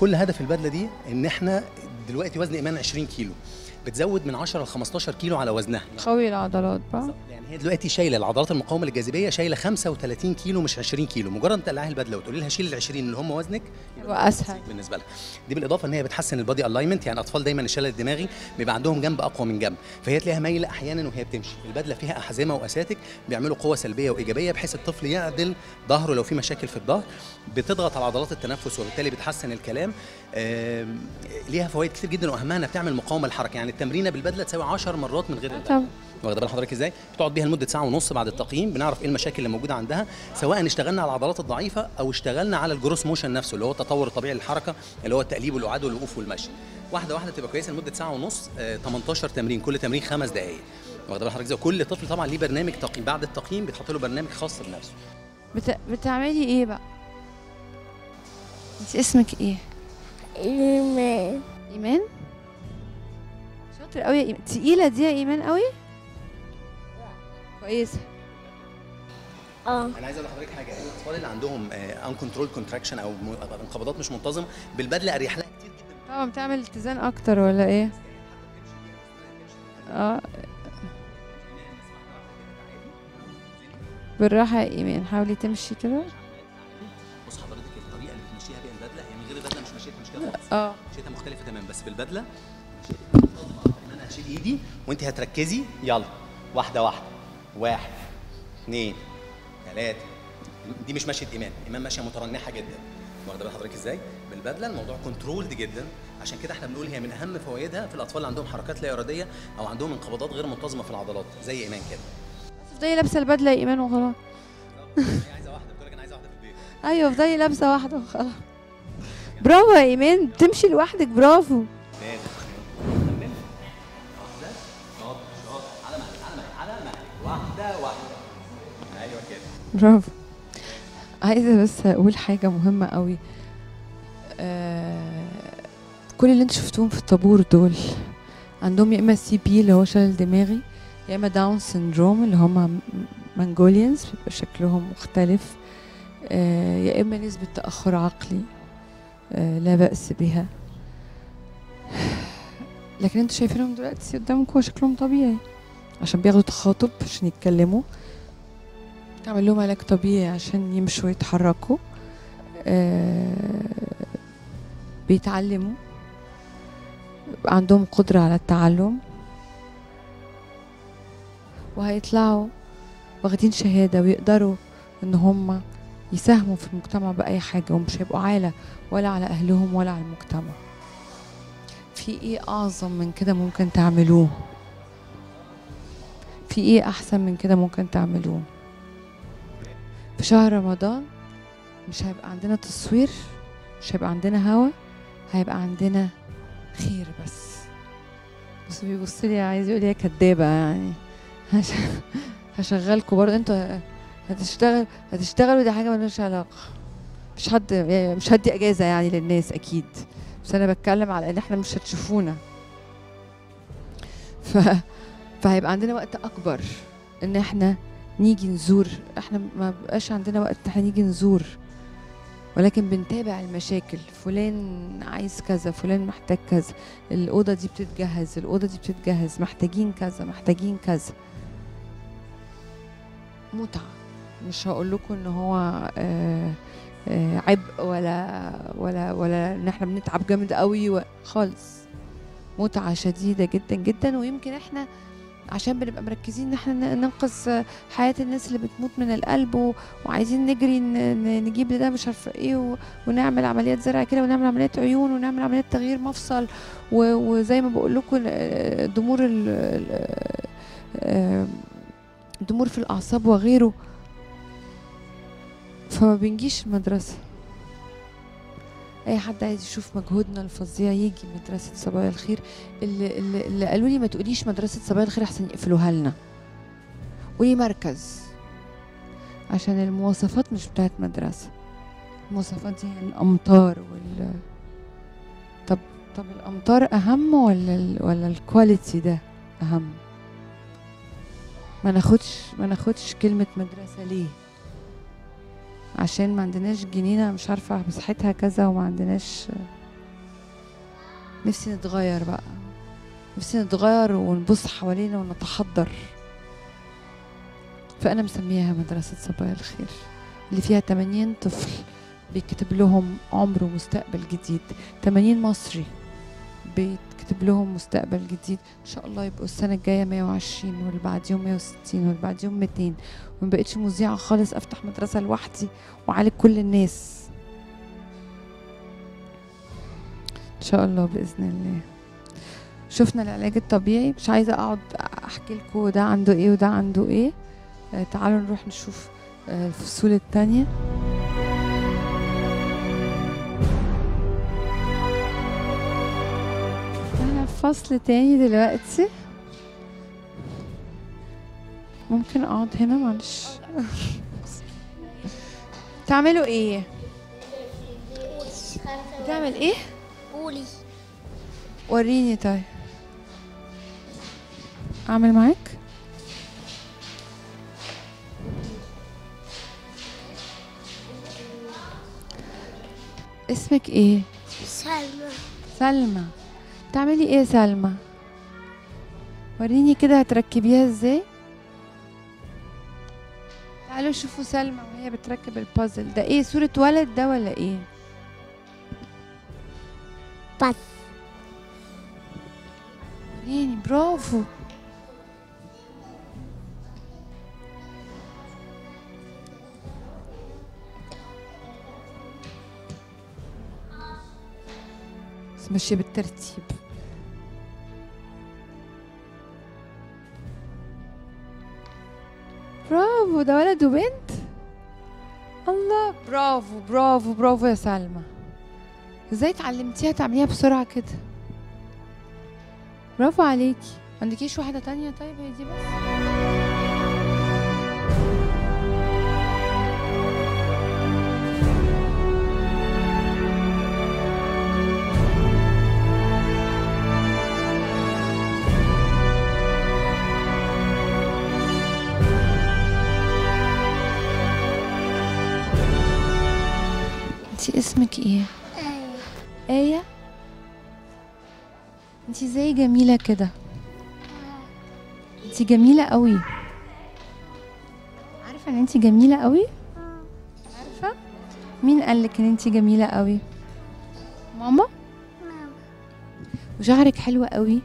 كل هدف البدلة دي إن إحنا دلوقتي وزن إيمان 20 كيلو. بتزود من 10 ل 15 كيلو على وزنها. قوي العضلات بقى. يعني هي دلوقتي شايلة العضلات المقاومة للجاذبيه شايلة 35 كيلو مش 20 كيلو. مجرد ما تقلعها البدلة وتقولي لها شيل ال 20 اللي هم وزنك يبقى أسهل. بالنسبة لها دي بالإضافة إن هي بتحسن ال body alignment يعني اطفال دايما الشلل الدماغي بيبقى عندهم جنب أقوى من جنب. فهي تلاقيها مايلة أحيانا وهي بتمشي. البدلة فيها أحزمة وأساتك بيعملوا قوة سلبية وإيجابية بحيث الطفل يعدل ظهره لو في مشاكل في الظهر. بتضغط على عضلات التنفس وبالتالي بتحسن الكلام ليها فوائد كتير جدا وأهمها إنها بتعمل مقاومة للحركة. يعني التمرينة بالبدلة تساوي 10 مرات من غير البدلة. واخدة بال حضرتك إزاي؟ بتقعد بيها لمدة ساعة ونص بعد التقييم بنعرف إيه المشاكل اللي موجودة عندها سواء اشتغلنا على العضلات الضعيفة أو اشتغلنا على الجروس موشن نفسه اللي هو التطور الطبيعي للحركة اللي هو التقليب والقعاد والوقوف والمشي. واحدة واحدة تبقى كويسة لمدة ساعة ونص آه 18 تمرين كل تمرين خمس دقائق واخدة بال حضرتك إزاي؟ كل طفل طبعا ليه برنامج تقييم بعد التقييم بيتحط له برنامج خاص بنفسه. بت... بتعملي إيه بقى؟ انت اسمك إيه؟ إيمان. إيمان؟ شاطر قوي يا إيمان. تقيلة دي يا إيمان قوي كويسة. آه. أنا عايز أقول لحضرتك حاجة. الأطفال اللي عندهم uncontrolled contraction أو انقباضات مش منتظمة بالبدلة أريح لها كتير جدا. طبعا بتعمل اتزان أكتر ولا إيه؟ آه. بالراحة يا إيمان. حاولي تمشي كده. آه. مشيتها مختلفه تماما بس بالبدلة. أنا هشيل إيدي وأنت هتركزي يلا. واحدة واحدة. واحد اثنين ثلاثة دي مش مشية إيمان. إيمان ماشيه مترنحة جدا. واخدة بال حضرتك إزاي؟ بالبدلة الموضوع كنترولد جدا. عشان كده إحنا بنقول هي من أهم فوائدها في الأطفال اللي عندهم حركات لا إرادية أو عندهم انقباضات غير منتظمة في العضلات زي إيمان كده. افضلي لابسة البدلة يا إيمان وخلاص. عايزة واحدة بتقول لك أنا عايزة واحدة في البيت. أيوه افضلي لابسة واحدة وخلاص. برافو يا إيمان بتمشي لوحدك برافو. برافو. عايزة بس أقول حاجة مهمة قوي. آه كل اللي أنتوا شفتوهم في الطابور دول عندهم يا إما CP اللي هو شلل دماغي يا إما Down syndrome اللي هم مانجوليانز بيبقى شكلهم مختلف. آه يا إما نسبة تأخر عقلي. لا بأس بها. لكن أنتوا شايفينهم دلوقتي قدامكم شكلهم طبيعي. عشان بياخدوا تخاطب عشان يتكلموا. تعمل لهم علاج طبيعي عشان يمشوا ويتحركوا آه، بيتعلموا. عندهم قدرة على التعلم. وهيطلعوا واخدين شهادة ويقدروا إن هم يساهموا في المجتمع بأي حاجة ومش هيبقوا عالة. ولا على أهلهم ولا على المجتمع. في إيه أعظم من كده ممكن تعملوه؟ في إيه أحسن من كده ممكن تعملوه؟ في شهر رمضان مش هيبقى عندنا تصوير مش هيبقى عندنا هوا هيبقى عندنا خير بس. بس بيبص لي عايز يقول لي يا كدابة يعني. هش- هشغلكوا برضه. أنتوا هتشتغل هتشتغلوا؟ دي حاجة ملهاش علاقة. مش حد يعني مش هدي إجازة يعني للناس أكيد. بس أنا بتكلم على إن إحنا مش هتشوفونا. ف... فهيبقى عندنا وقت أكبر إن إحنا نيجي نزور. إحنا ما بقاش عندنا وقت إحنا نيجي نزور. ولكن بنتابع المشاكل. فلان عايز كذا فلان محتاج كذا. الأوضة دي بتتجهز الأوضة دي بتتجهز. محتاجين كذا محتاجين كذا. متعة. مش هقول لكم إن هو آه عبء ولا ولا ولا إن إحنا بنتعب جامد قوي خالص متعة شديدة جدا جدا ويمكن إحنا عشان بنبقى مركزين إن إحنا ننقذ حياة الناس اللي بتموت من القلب. وعايزين نجري نجيب لده مش عارفة إيه. ونعمل عمليات زرع كده ونعمل عمليات عيون ونعمل عمليات تغيير مفصل. وزي ما بقول لكم ضمور ال... ال- آه، في الأعصاب وغيره فما بنجيش المدرسة. أي حد عايز يشوف مجهودنا الفظيع يجي مدرسة صبايا الخير. اللي, اللي, اللي قالوا لي ما تقوليش مدرسة صبايا الخير أحسن يقفلوها لنا. قولي مركز عشان المواصفات مش بتاعت مدرسة. المواصفات دي الأمطار وال طب طب الأمطار أهم ولا ال... ولا الكواليتي ده أهم؟ ما ناخدش ما ناخدش كلمة مدرسة ليه؟ عشان ما عندناش جنينة مش عارفة مساحتها كذا وما عندناش نفسي نتغير بقى. نفسي نتغير ونبص حوالينا ونتحضر. فأنا مسميها مدرسة صبايا الخير اللي فيها 80 طفل بيكتب لهم عمر ومستقبل جديد. 80 مصري بيتكتب لهم مستقبل جديد. إن شاء الله يبقوا السنة الجاية 120 واللي بعديهم 160 واللي بعديهم 200 وما بقتش مذيعة خالص أفتح مدرسة لوحدي وأعالج كل الناس. إن شاء الله بإذن الله. شفنا العلاج الطبيعي مش عايزة أقعد أحكي لكم ده عنده إيه وده عنده إيه. آه، تعالوا نروح نشوف آه، الفصول في فصل تاني دلوقتي. ممكن اقعد هنا؟ معلش. تعملوا إيه؟ بتعمل إيه؟ قولي. وريني. طيب. اعمل معاك؟ اسمك إيه؟ سلمى. سلمى. بتعملي إيه سلمى؟ وريني كده هتركبيها إزاي؟ تعالوا شوفوا سلمى وهي بتركب البازل ده. إيه صورة ولد ده ولا إيه؟ بس. وريني برافو. بس ماشية بالترتيب برافو ده ولد وبنت؟ الله برافو برافو برافو يا سلمى. إزاي اتعلمتيها تعمليها بسرعة كده؟ برافو عليكي. عندكيش واحدة تانية؟ طيب هي دي بس. انتي اسمك إيه؟ أيوه آية؟ انتي زي جميلة كده؟ انتي جميلة قوي. عارفة ان انتي جميلة قوي؟ عارفة. مين قالك ان انتي جميلة قوي؟ ماما؟ وشعرك حلو قوي.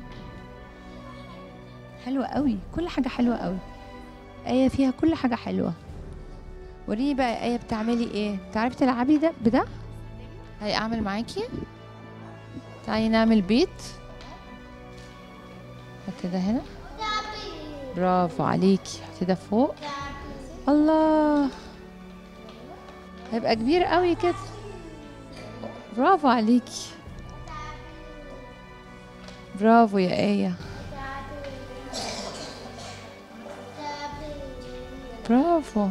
حلوة قوي. كل حاجة حلوة قوي. آية فيها كل حاجة حلوة. وريني بقى آية بتعملي إيه؟ بتعرفي تلعبي ده بده؟ هاي أعمل معاكي. تعالي نعمل بيت. حطي ده هنا. برافو عليكي. حطي ده فوق. الله. هيبقى كبير قوي كده. برافو عليكي. برافو يا آية. برافو.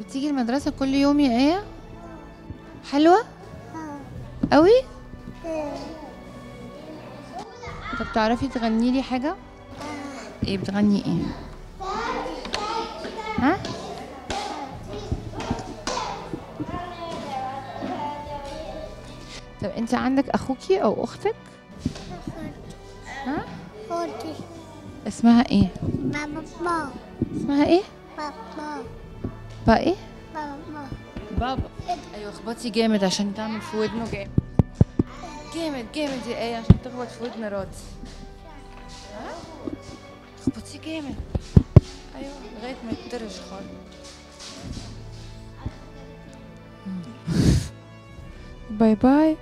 بتيجي المدرسة كل يوم يا آية؟ حلوة؟ قوي؟ طب تعرفي تغني لي حاجة؟ إيه بتغني إيه؟ ها؟ طب انت عندك اخوكي أو أختك؟ خوتي اسمها إيه؟ بابا بابا اسمها إيه؟ بابا. بقى إيه؟ بابا. بابا. أيوه اخبطي جامد عشان تعمل في ودنه جامد. جامد جامد يا إيه عشان تخبط في ودن راضي. ها؟ اخبطي جامد. أيوه لغاية ما يتطرش خالص. باي باي.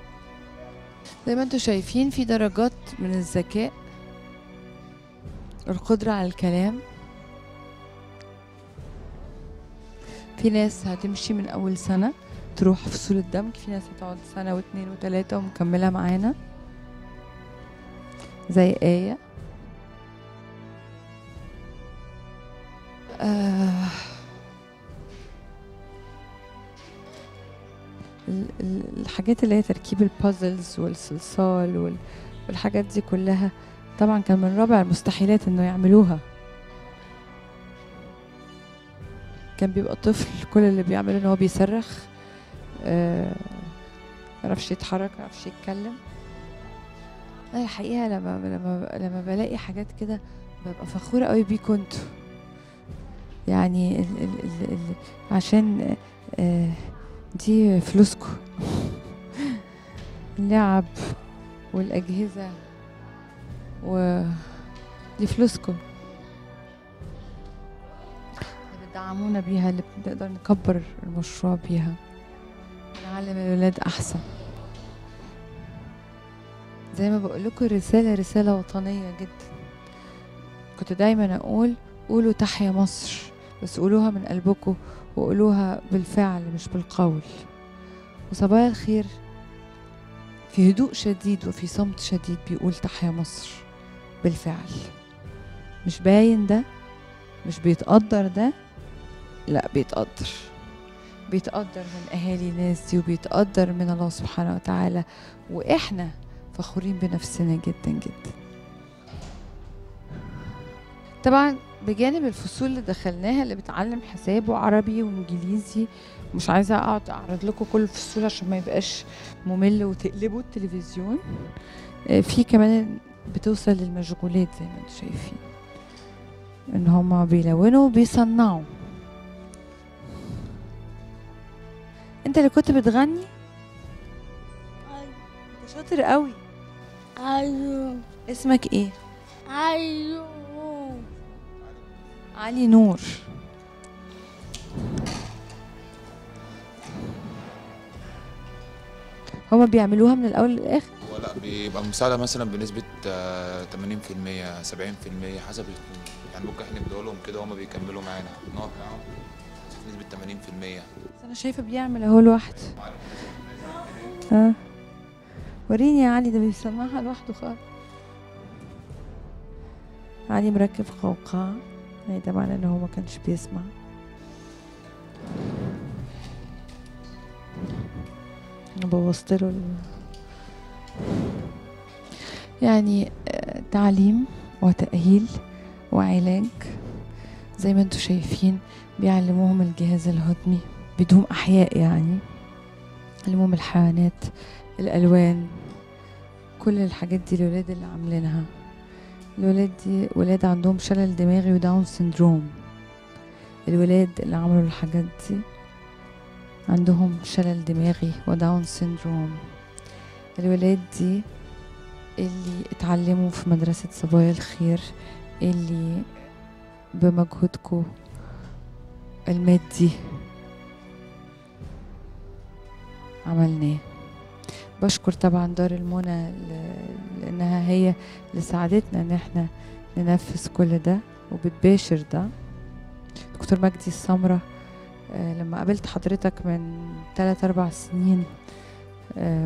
زي ما أنتم شايفين في درجات من الذكاء. القدرة على الكلام. في ناس هتمشي من أول سنة تروح فصول الدمج في ناس هتقعد سنة واتنين وتلاتة ومكملة معانا. زي آية. آه ال- ال- الحاجات اللي هي تركيب البازلز والصلصال وال- والحاجات دي كلها طبعا كان من رابع المستحيلات إنه يعملوها. كان بيبقى طفل كل اللي بيعمله إن هو بيصرخ آه، معرفش يتحرك معرفش يتكلم. أنا الحقيقة لما لما لما بلاقي حاجات كده ببقى فخورة قوي بيكم أنتوا. يعني ال ال ال ال عشان آه، دي فلوسكم اللعب والأجهزة. و دي فلوسكم اللي بتدعمونا بيها اللي بنقدر نكبر المشروع بيها. نعلم الولاد أحسن. زي ما بقول لكم الرساله رسالة وطنية جدا. كنت دايما أقول قولوا تحيا مصر بس قولوها من قلبكم وقولوها بالفعل مش بالقول. وصبايا الخير. في هدوء شديد وفي صمت شديد بيقول تحيا مصر. بالفعل. مش باين ده؟ مش بيتقدر ده؟ لا بيتقدر. بيتقدر من أهالي الناس دي وبيتقدر من الله سبحانه وتعالى. وإحنا فخورين بنفسنا جدا جدا. طبعا بجانب الفصول اللي دخلناها اللي بتعلم حساب وعربي وإنجليزي مش عايزة أقعد أعرض لكم كل الفصول عشان ما يبقاش ممل وتقلبوا التلفزيون. آه، في كمان بتوصل للمشغولات زي ما أنتم شايفين. إن هما بيلونوا وبيصنعوا. انت اللي كنت بتغني؟ أنت شاطر قوي. أيوه. اسمك إيه؟ أيوه. علي نور. هما بيعملوها من الأول للآخر؟ لا بيبقى مساعدة مثلا بنسبة آه، 80% 70% حسب يعني ممكن إحنا نديها لهم كده وهم بيكملوا معانا. نقف معاهم بنسبة 80% بس أنا شايفة بيعمل أهو لوحده. ها؟ وريني يا علي ده بيسمعها لوحده خالص. علي مركب قوقعة. يعني ده معناه إن هو ما كانش بيسمع. بوظت له يعني آه، تعليم وتأهيل وعلاج. زي ما أنتوا شايفين بيعلموهم الجهاز الهضمي بدون أحياء يعني. علموهم الحيوانات الألوان كل الحاجات دي الولاد اللي عاملينها. الولاد دي ولاد عندهم شلل دماغي وداون سندروم الولاد اللي عملوا الحاجات دي عندهم شلل دماغي وداون سندروم الولاد دي اللي اتعلموا في مدرسة صبايا الخير اللي بمجهودكم المادي عملناه. بشكر طبعا دار المنى لأنها هي اللي ساعدتنا إن إحنا ننفذ كل ده وبتباشر ده. دكتور مجدي السمرة آه، لما قابلت حضرتك من 3 أربع سنين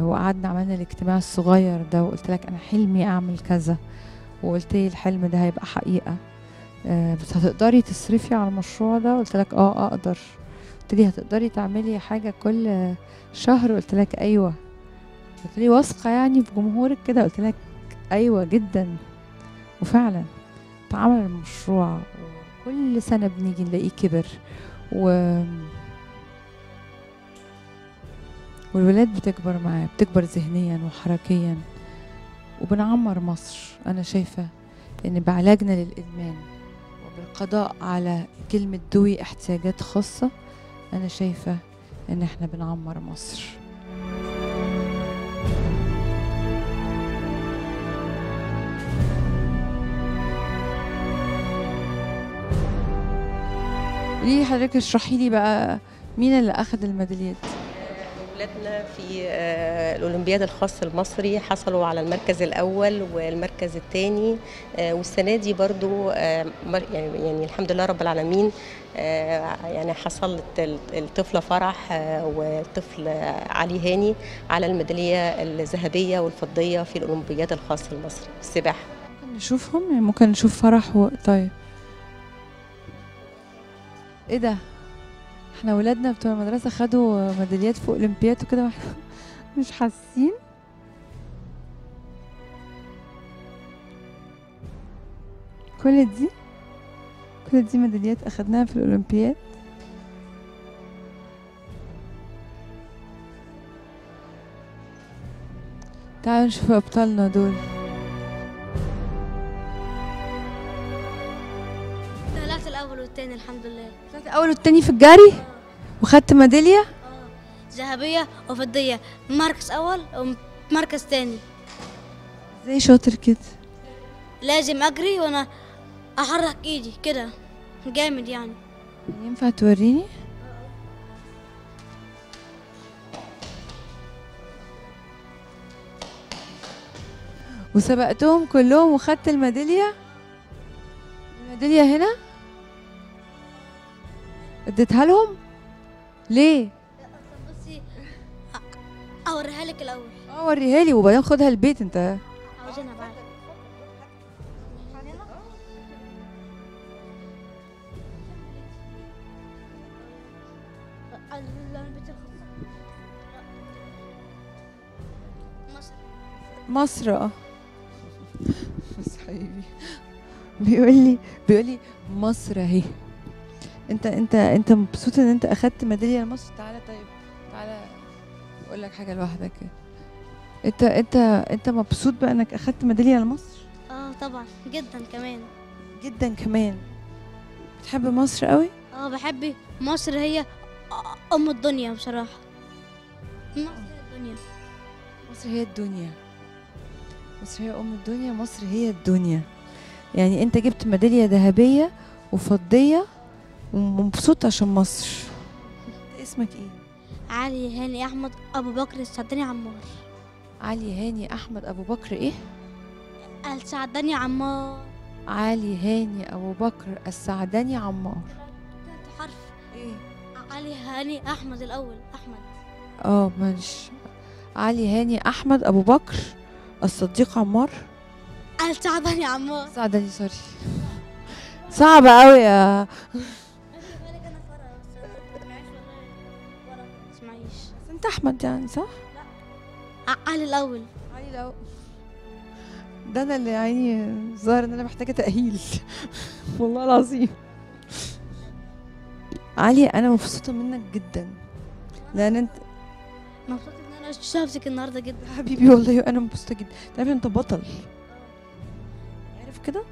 وقعدنا عملنا الاجتماع الصغير ده وقلت لك أنا حلمي أعمل كذا وقلت لي الحلم ده هيبقى حقيقة. آه، بس هتقدري تصرفي على المشروع ده؟ قلت لك آه أقدر. قلت لي هتقدري تعملي حاجة كل شهر؟ قلت لك أيوه. قلت لي واثقة يعني في جمهورك كده؟ قلت لك أيوه جدا. وفعلا اتعمل المشروع وكل سنة بنيجي نلاقيه كبر. و والولاد بتكبر معاه بتكبر ذهنيا وحركيا. وبنعمر مصر. أنا شايفة إن بعلاجنا للإدمان وبالقضاء على كلمة ذوي احتياجات خاصة أنا شايفة إن إحنا بنعمر مصر. ليه حضرتك اشرحي لي بقى مين اللي أخذ الميداليات؟ ولادنا في آه، الأولمبياد الخاص المصري حصلوا على المركز الأول والمركز الثاني والسنة دي برضو آه، يعني يعني الحمد لله رب العالمين آه، يعني حصلت ال- الطفلة فرح آه، والطفل علي هاني على الميدالية الذهبية والفضية في الأولمبياد الخاص المصري. في السباحة نشوفهم؟ ممكن نشوف فرح و... طيب. إيه ده؟ إحنا ولادنا بتوع المدرسة خدوا ميداليات في أولمبياد وكده وإحنا مش حاسين. كل دي كل دي ميداليات أخدناها في الأولمبياد. تعالوا نشوف أبطالنا دول. طلعت الأول والتاني الحمد لله. طلعت أول والتاني في الجري وخدت ميدالية؟ ذهبية وفضية. مركز أول ومركز تاني. إزاي شاطر كده؟ لازم أجري وأنا أحرك إيدي كده. جامد يعني. ينفع توريني؟ وسبقتهم كلهم وخدت الميدالية؟ الميدالية هنا؟ اديتها لهم؟ ليه؟ بصي أوريها لك الأول. آه وريها لي وبعدين خدها البيت انت. عاوزينها بعد. مصر. مصر آه حبيبي. بيقول لي بيقول لي مصر أهي. انت انت انت مبسوط ان انت اخدت ميدالية لمصر؟ تعالى طيب تعالى أقول لك حاجة لوحدك. انت انت انت مبسوط بقى انك اخدت ميدالية لمصر؟ آه طبعا جدا كمان. جدا كمان. بتحب مصر قوي؟ آه بحب مصر هي أم الدنيا بصراحة. مصر هي الدنيا. مصر هي الدنيا. مصر هي أم الدنيا مصر هي الدنيا. يعني انت جبت ميدالية ذهبية وفضية ومبسوط عشان مصر. اسمك إيه؟ علي هاني أحمد أبو بكر السعداني عمار. علي هاني أحمد أبو بكر إيه؟ السعداني عمار. علي هاني أبو بكر السعداني عمار. حرف. إيه؟ علي هاني أحمد الأول أحمد. آه ماشي. علي هاني أحمد أبو بكر الصديق عمار. السعداني عمار. سعداني sorry. صعبة قوي يا أنت أحمد يعني صح؟ ع- علي الأول. علي لو ده أنا اللي يعني ظاهر إن أنا محتاجة تأهيل. والله العظيم. علي أنا مبسوطة منك جدا. لأن أنت مبسوطة إن أنا شفتك النهارده جدا. حبيبي والله أنا مبسوطة جدا. تعرف أنت بطل. عارف كده؟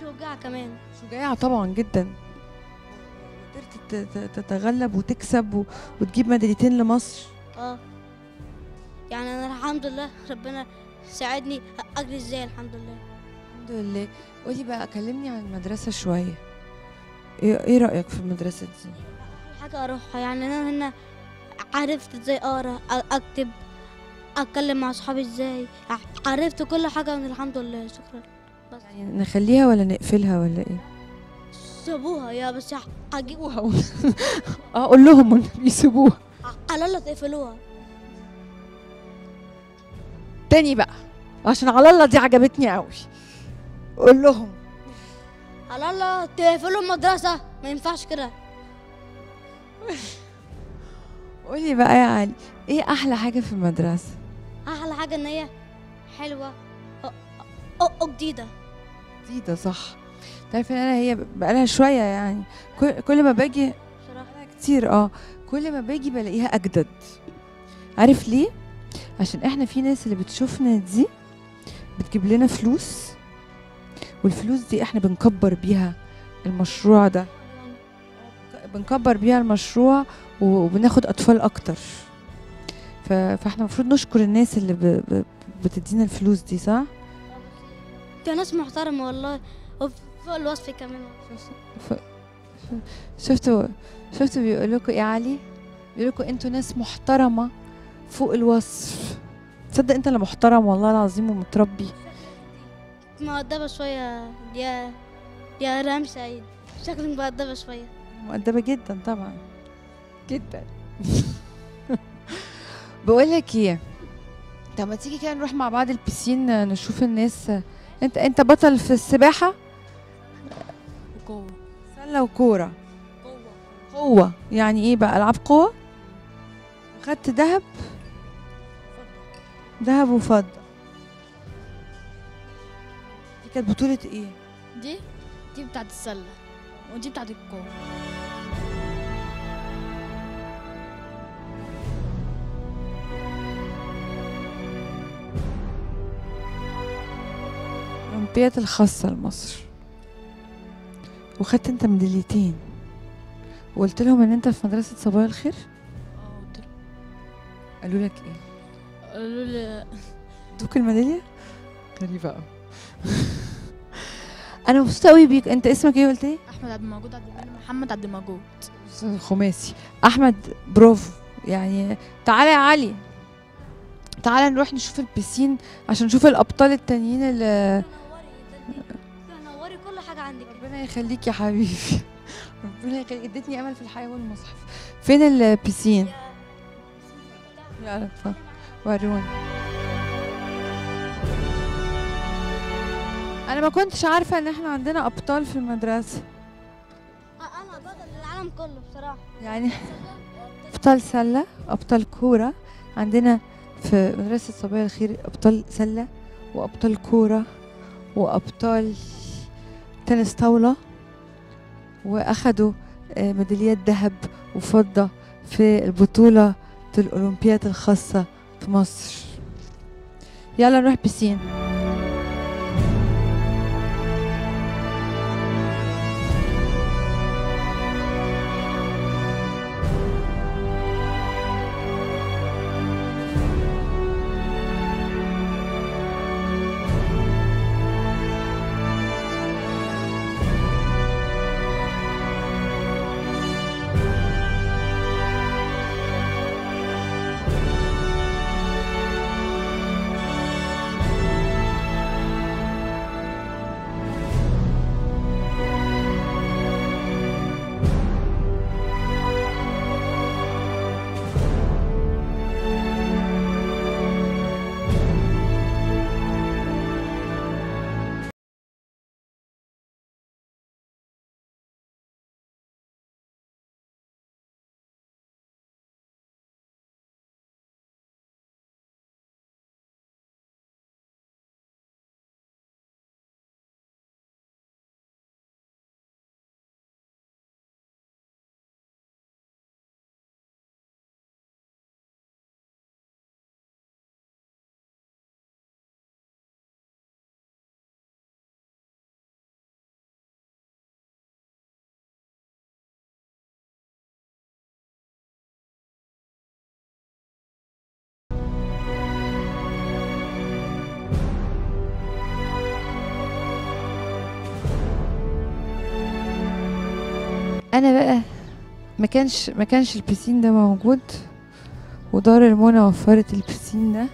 شجاع كمان. شجاع طبعا جدا. تتغلب وتكسب وتجيب ميداليتين لمصر. آه. يعني أنا الحمد لله ربنا ساعدني أجري إزاي الحمد لله. الحمد لله. قولي بقى كلمني عن المدرسة شوية. إيه إيه رأيك في المدرسة دي؟ حاجة أروحها. يعني أنا هنا عرفت إزاي أقرأ أكتب أتكلم مع أصحابي إزاي. عرفت كل حاجة من الحمد لله. شكرا. بس. يعني نخليها ولا نقفلها ولا إيه؟ سيبوها يا بس ه- هجيبوها آه قول لهم والنبي يسيبوها. على الله تقفلوها. تاني بقى. عشان على الله دي عجبتني قوي قول لهم. على الله تقفلوا المدرسة. ما ينفعش كده. قولي بقى يا علي إيه أحلى حاجة في المدرسة؟ أحلى حاجة إن هي حلوة أ- أ- جديدة. جديدة صح. تعرف إن أنا هي بقالها شوية يعني. كل, ما باجي بصراحة كتير. آه. كل ما باجي بلاقيها أجدد. عارف ليه؟ عشان إحنا في ناس اللي بتشوفنا دي بتجيب لنا فلوس والفلوس دي إحنا بنكبر بيها المشروع ده. بنكبر بيها المشروع و- وبناخد أطفال أكتر. فإحنا المفروض نشكر الناس اللي. بتدينا الفلوس دي صح؟ انت ناس محترمة والله. وفوق الوصف كمان. شفتوا شفتوا بيقول لكم إيه يا علي؟ بيقول لكم أنتوا ناس محترمة فوق الوصف. تصدق أنت اللي محترم والله العظيم ومتربي. مؤدبة شوية. يا يا رام سعيد. شكلك مؤدبة شوية. مؤدبه جدا طبعا. جدا. بقول لك إيه؟ طب ما تيجي كده نروح مع بعض البسين نشوف الناس. انت أنت بطل في السباحة؟ قوة. سلة وكورة. قوة. يعني إيه بقى؟ ألعاب قوة؟ وخدت ذهب؟ ذهب وفضة. دي كانت بطولة إيه؟ دي؟ دي بتاعت السلة. ودي بتاعت القوة. الأولمبياد الخاصة لمصر. وخدت انت ميداليتين وقلت لهم إن انت في مدرسة صبايا الخير؟ آه قلت قالوا لك إيه؟ قالوا لي ادوك الميدالية؟ غريبة قوي أنا مبسوطة قوي بيك. أنت اسمك إيه قلت إيه؟ أحمد عبد الموجود عبد محمد عبد الموجود. خماسي. أحمد برافو. يعني تعالى يا علي. تعالى نروح نشوف البسين عشان نشوف الأبطال التانيين اللي ربنا يخليك يا حبيبي. ربنا يخليك. اديتني امل في الحياة والمصحف. فين البسين يلا اتفضل وروني. أنا ما كنتش عارفة إن إحنا عندنا أبطال في المدرسة. أنا بطل العالم كله بصراحة. يعني أبطال سلة أبطال كورة. عندنا في مدرسة صبايا الخير أبطال سلة وأبطال كورة وأبطال تنس طاولة وأخدوا آه، ميداليات ذهب وفضة في البطولة الأولمبياد الخاصة في مصر. يلا نروح بسين. أنا بقى ما كانش ما كانش البسين ده موجود ودار المنى وفرت البسين ده.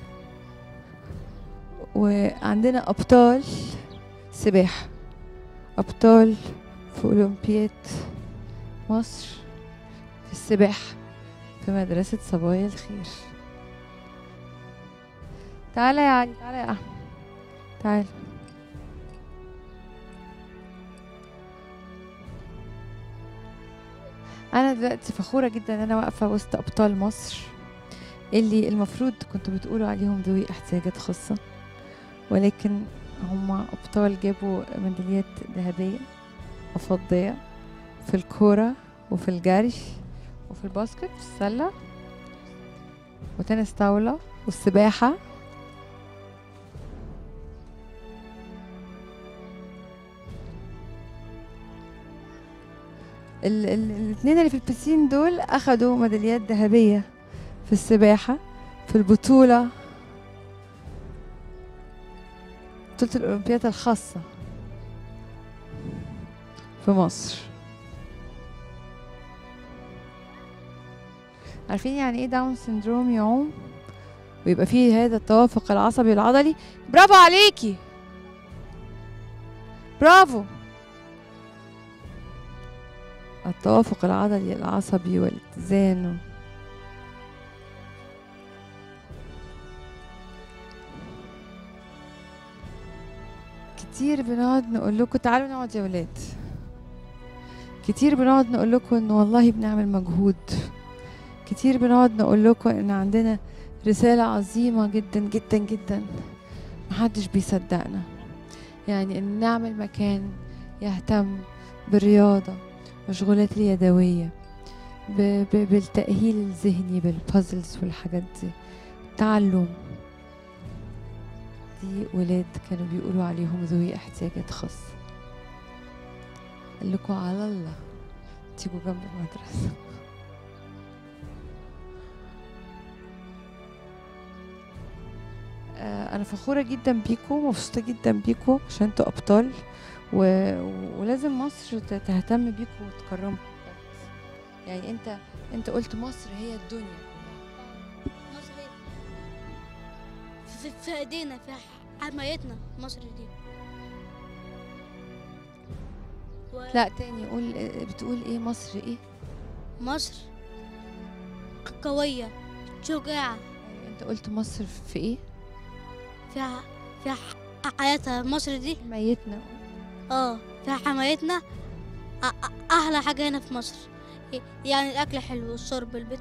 وعندنا أبطال سباحة أبطال في أولمبياد مصر في السباحة في مدرسة صبايا الخير. تعالى يا علي تعالى يا أحمد تعالى أنا دلوقتي فخورة جدا إن أنا واقفة وسط أبطال مصر اللي المفروض كنتوا بتقولوا عليهم ذوي احتياجات خاصة ولكن هم أبطال جابوا ميداليات ذهبية وفضيه في الكورة وفي الجري وفي الباسكت في السلة وتنس طاولة والسباحة. الاثنين اللي في البسين دول أخدوا ميداليات ذهبية في السباحة في البطولة بطولة الأولمبياد الخاصة في مصر. عارفين يعني إيه داون سندروم يعوم ويبقى فيه هذا التوافق العصبي العضلي. برافو عليكي! برافو! التوافق العضلي العصبي والاتزان. كتير بنقعد نقول لكم تعالوا نقعد يا ولاد. كتير بنقعد نقول لكم ان والله بنعمل مجهود. كتير بنقعد نقول لكم إن عندنا رسالة عظيمة جدا جدا جدا. محدش بيصدقنا. يعني إن نعمل مكان يهتم بالرياضة. المشغولات اليدوية بالتأهيل الذهني بالبازلز والحاجات دي. تعلم. دي ولاد كانوا بيقولوا عليهم ذوي احتياجات خاصة. قال لكم على الله. تيجوا جنب المدرسة. آه، أنا فخورة جدا بيكم مبسوطة جدا بيكم عشان أنتوا أبطال. و... ولازم مصر تهتم بيكم وتكرمكم يعني انت انت قلت مصر هي الدنيا. مصر إيه؟ في, في ايدينا في حمايتنا مصر دي. و- لا تاني قول بتقول إيه مصر؟ إيه؟ مصر قوية شجاعة. انت قلت مصر في إيه؟ فيها ح- حياتها مصر دي. حمايتنا. آه فيها حمايتنا أحلى حاجة هنا في مصر. ي- يعني الأكل حلو والشرب البيت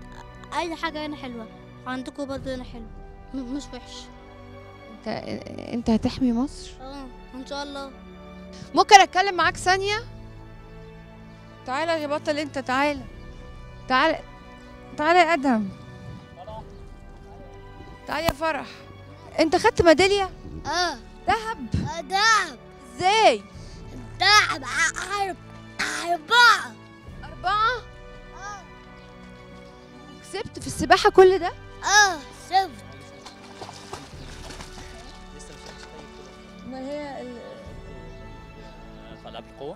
أي حاجة هنا حلوة. عندكم برضه هنا حلو. مش وحش. انت انت هتحمي مصر؟ آه ان شاء الله. ممكن اتكلم معاك ثانية؟ تعالى يا بطل انت تعالى. تعالى تعالى يا ادهم. تعالى يا فرح. انت خدت ميدالية؟ آه. دهب دهب إزاي؟ دهب أربعة. أربعة؟ كسبت في السباحة كل ده؟ آه سبت ما هي في ألعاب القوة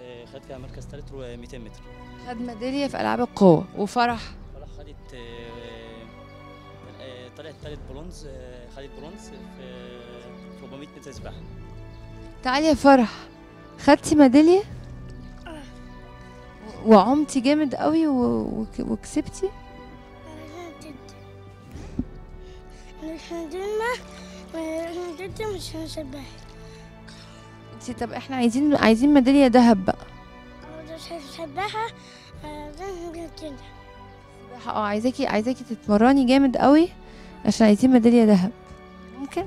آه، خدت فيها مركز ثالث 200 متر. خد ميدالية في ألعاب القوة وفرح. فرح خدت آه، آه، طلعت ثالث برونز آه، خدت برونز في في 400 متر سباحة. تعالي يا فرح. خدتي ميدالية؟ وعمتي جامد قوي و... وكسبتي مش هنشبه انتي طب إحنا عايزين عايزين ميدالية ذهب بقى. شبهها كده آه عايزاكي عايزاكي تتمرني جامد قوي عشان عايزين ميدالية ذهب. ممكن؟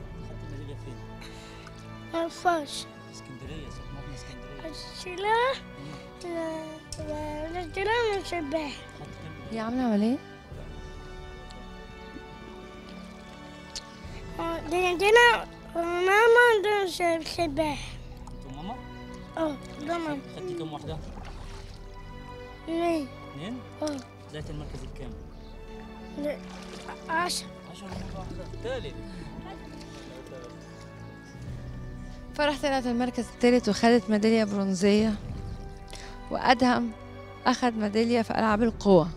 ميدالية فين؟ سخنه اسكندريه شيلها ونزلها ونشبهها هي عاملة عملية عندنا ماما انت وماما آه ماما خدتي كام واحدة؟ ليه؟ اثنين؟ آه طلعت المركز الكام؟ عشرة 10 واحدة ثالث فرح طلعت المركز الثالث وخدت ميدالية برونزية. وأدهم أخد ميدالية في ألعاب القوى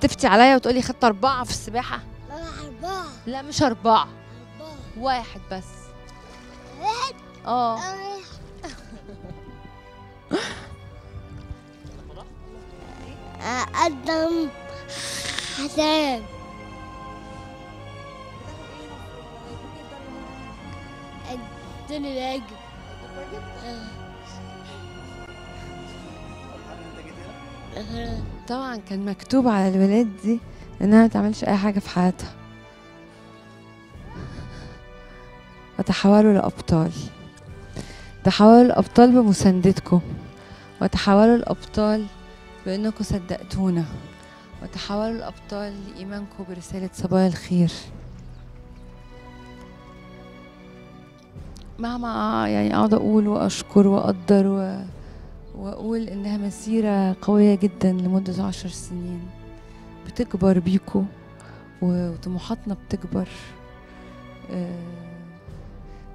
تفتي عليا وتقولي خدت أربعة في السباحة؟ لا أربعة. لا مش أربعة. أربعة. واحد بس. واحد؟ آه. أقدم حساب الواجب آه. طبعا كان مكتوب على الولاد دي إنها ما تعملش أي حاجة في حياتها. وتحولوا لأبطال. تحولوا لابطال بمساندتكم. وتحولوا لابطال بإنكم صدقتونا. وتحولوا الأبطال لإيمانكم برسالة صبايا الخير. مهما يعني أقعد أقول وأشكر وأقدر و... وأقول إنها مسيرة قوية جدا لمدة عشر سنين. بتكبر بيكو وطموحاتنا بتكبر. آه،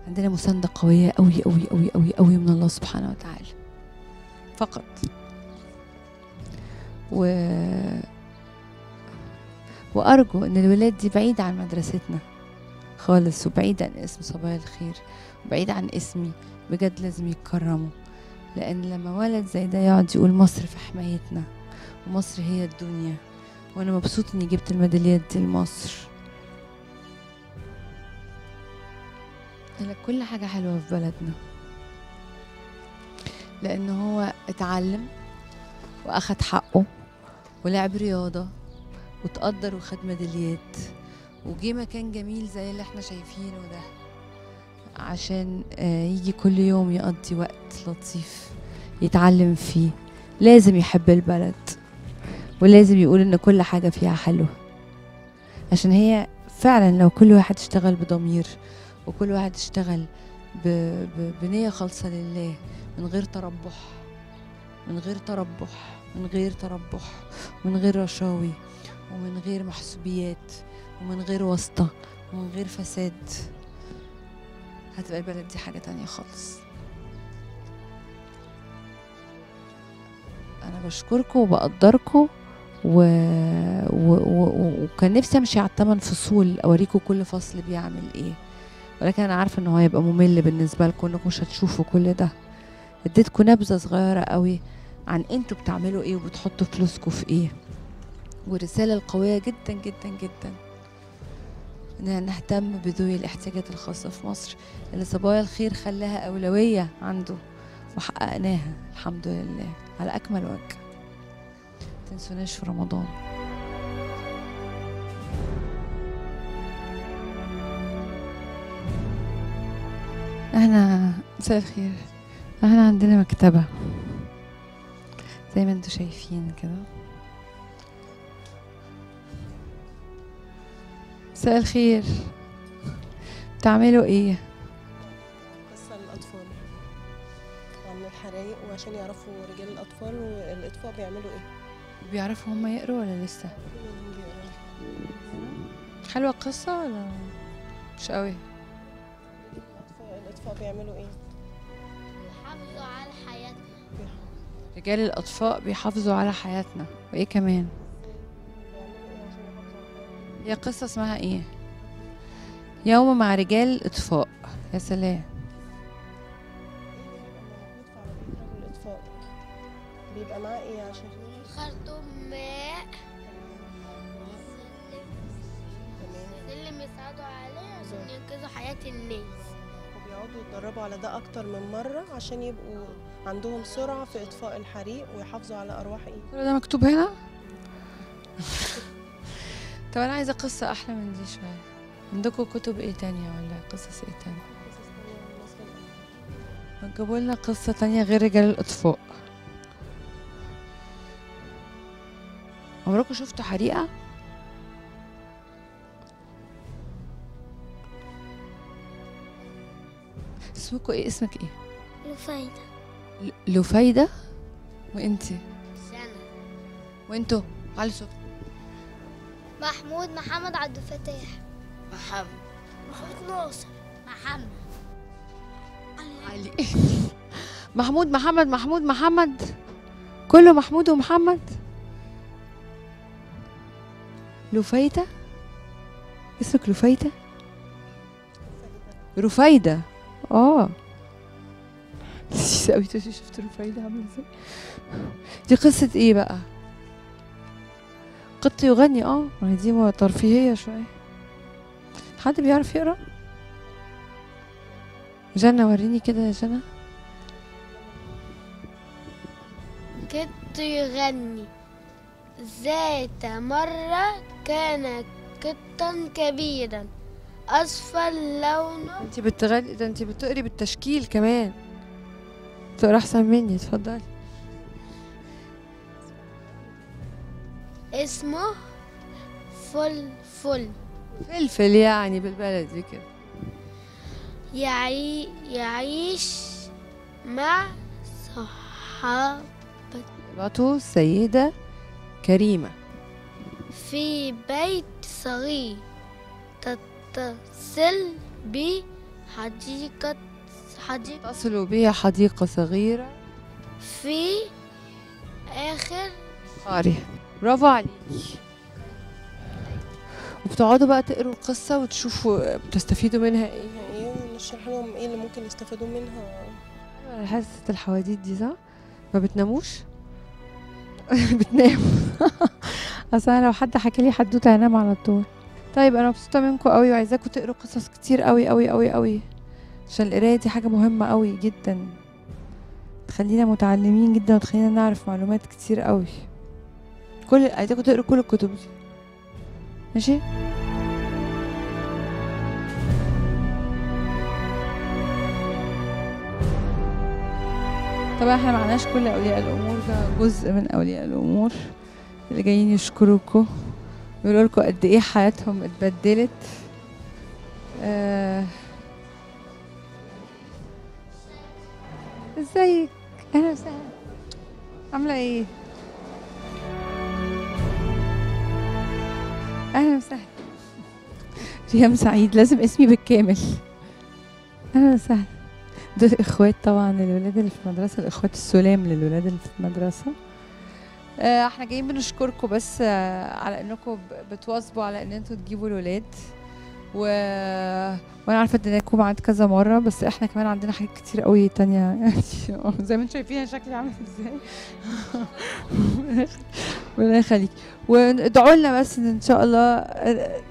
عندنا مساندة قوية قوي قوي قوي قوي قوي من الله سبحانه وتعالى. فقط. و وأرجو إن الولاد دي بعيدة عن مدرستنا خالص وبعيد عن اسم صبايا الخير. وبعيد عن اسمي بجد لازم يتكرموا. لأن لما ولد زي ده يقعد يقول مصر في حمايتنا ومصر هي الدنيا وأنا مبسوط إني جبت الميداليات دي لمصر. لك كل حاجة حلوة في بلدنا. لأن هو اتعلم وأخد حقه ولعب رياضة وتقدر وخد ميداليات وجه مكان جميل زي اللي إحنا شايفينه ده. عشان آه، يجي كل يوم يقضي وقت لطيف يتعلم فيه. لازم يحب البلد ولازم يقول إن كل حاجة فيها حلوة. عشان هي فعلا لو كل واحد اشتغل بضمير وكل واحد اشتغل ب... ب... بنية خالصة لله من غير تربح من غير تربح من غير تربح من غير رشاوي ومن غير محسوبيات ومن غير واسطة ومن غير فساد. هتبقى البلد دي حاجة تانية خالص. أنا بشكركم وبقدركم و... و... و... وكان نفسي أمشي على التمن فصول أوريكم كل فصل بيعمل إيه. ولكن أنا عارفة إن هو هيبقى ممل بالنسبة لكم إنكم مش هتشوفوا كل ده. اديتكم نبذة صغيرة قوي عن أنتوا بتعملوا إيه وبتحطوا فلوسكم في إيه. والرسالة القوية جدا جدا جدا. نهتم بذوي الاحتياجات الخاصة في مصر اللي صبايا الخير خلاها أولوية عنده وحققناها. الحمد لله. على أكمل وجه. تنسوناش في رمضان. إحنا مساء الخير. إحنا عندنا مكتبة. زي ما أنتوا شايفين كده. مساء الخير. بتعملوا إيه؟ قصة للأطفال عن الحرايق وعشان يعرفوا رجال الأطفال والإطفاء بيعملوا إيه. بيعرفوا هم يقروا ولا لسه؟ حلوة القصة ولا مش قوي؟ الإطفاء بيعملوا إيه؟ حافظوا على حياتنا. رجال الأطفاء بيحافظوا على حياتنا. وإيه كمان؟ هي قصة اسمها إيه؟ يوم مع رجال الإطفاء يا سلام. بيبقى معاه إيه عشان خرطوم ماء. سلم يساعدوا عليه عشان ينقذوا حياة الناس. وبيقعدوا يتدربوا على ده أكتر من مرة عشان يبقوا عندهم سرعة في إطفاء الحريق ويحافظوا على أرواح إيه؟ كل ده مكتوب هنا؟ طب أنا عايزة قصة أحلى من دي شوية. عندكم كتب إيه تانية ولا قصص إيه تانية؟ ما تجيبوا لنا قصة تانية غير رجال الإطفاء. عمركم شفتوا حريقة؟ اسمكوا إيه؟ اسمك إيه؟ له فايدة ل- لفايدة؟ وإنتي؟ سنة. وإنتوا؟ علي صوت محمود محمد عبد الفتاح. محمد. محمود ناصر. محمد. علي. محمود محمد محمود محمد. كله محمود ومحمد. لفايدة اسمك لفايدة رفايدة. آه. قوي شفت رفايدة عاملة إزاي. دي قصة إيه بقى؟ قط يغني آه ما هي دي ترفيهية شوية. حد بيعرف يقرأ؟ جنى وريني كده يا جنى. كنت يغني. ذات مرة كان قطا كبيرا. أصفر لونه انت بتغني ده انت بتقري بالتشكيل كمان. تقرا أحسن مني اتفضلي. اسمه فل فل فلفل يعني بالبلدي كده. يعي يعيش مع صحاب بطو السيدة كريمة. في بيت صغير تتصل بحديقة حديقة تصلوا بها حديقة صغيرة. في آخر قاري برافو عليكي. وبتقعدوا بقى تقروا القصة وتشوفوا بتستفيدوا منها إيه؟ إيه ونشرح لهم إيه اللي ممكن يستفادوا منها؟ حاسة الحواديت دي صح؟ ما بتناموش؟ بتنام أصل أنا لو حد حكى لي حدوتة هنام على طول. طيب أنا مبسوطة منكم قوي وعايزاكم تقروا قصص كتير قوي قوي قوي قوي عشان القراية دي حاجة مهمة قوي جدا. تخلينا متعلمين جدا وتخلينا نعرف معلومات كتير قوي كل عايزاكم تقروا كل الكتب. دي ماشي؟ طبعا إحنا معناش كل أولياء الأمور ده جزء من أولياء الأمور اللي جايين يشكروكوا. يقولوا لكم قد إيه حياتهم اتبدلت. آه إزيك؟ أهلا وسهلا. عاملة إيه؟ أهلا وسهلا. ريهام سعيد لازم اسمي بالكامل. أهلا وسهلا. دول اخوات طبعا الولاد اللي في المدرسة الإخوات السلام للولاد اللي في المدرسة. آه، إحنا جايين بنشكركم بس آه، على إنكم بتواظبوا على إن أنتوا تجيبوا الولاد. و... وأنا عارفة اديناكم ميعاد كذا مرة بس إحنا كمان عندنا حاجات كتير قوي تانية. يعني زي ما أنتم شايفين شكلي عامل إزاي. ربنا يخليك. وادعوا لنا بس إن ان شاء الله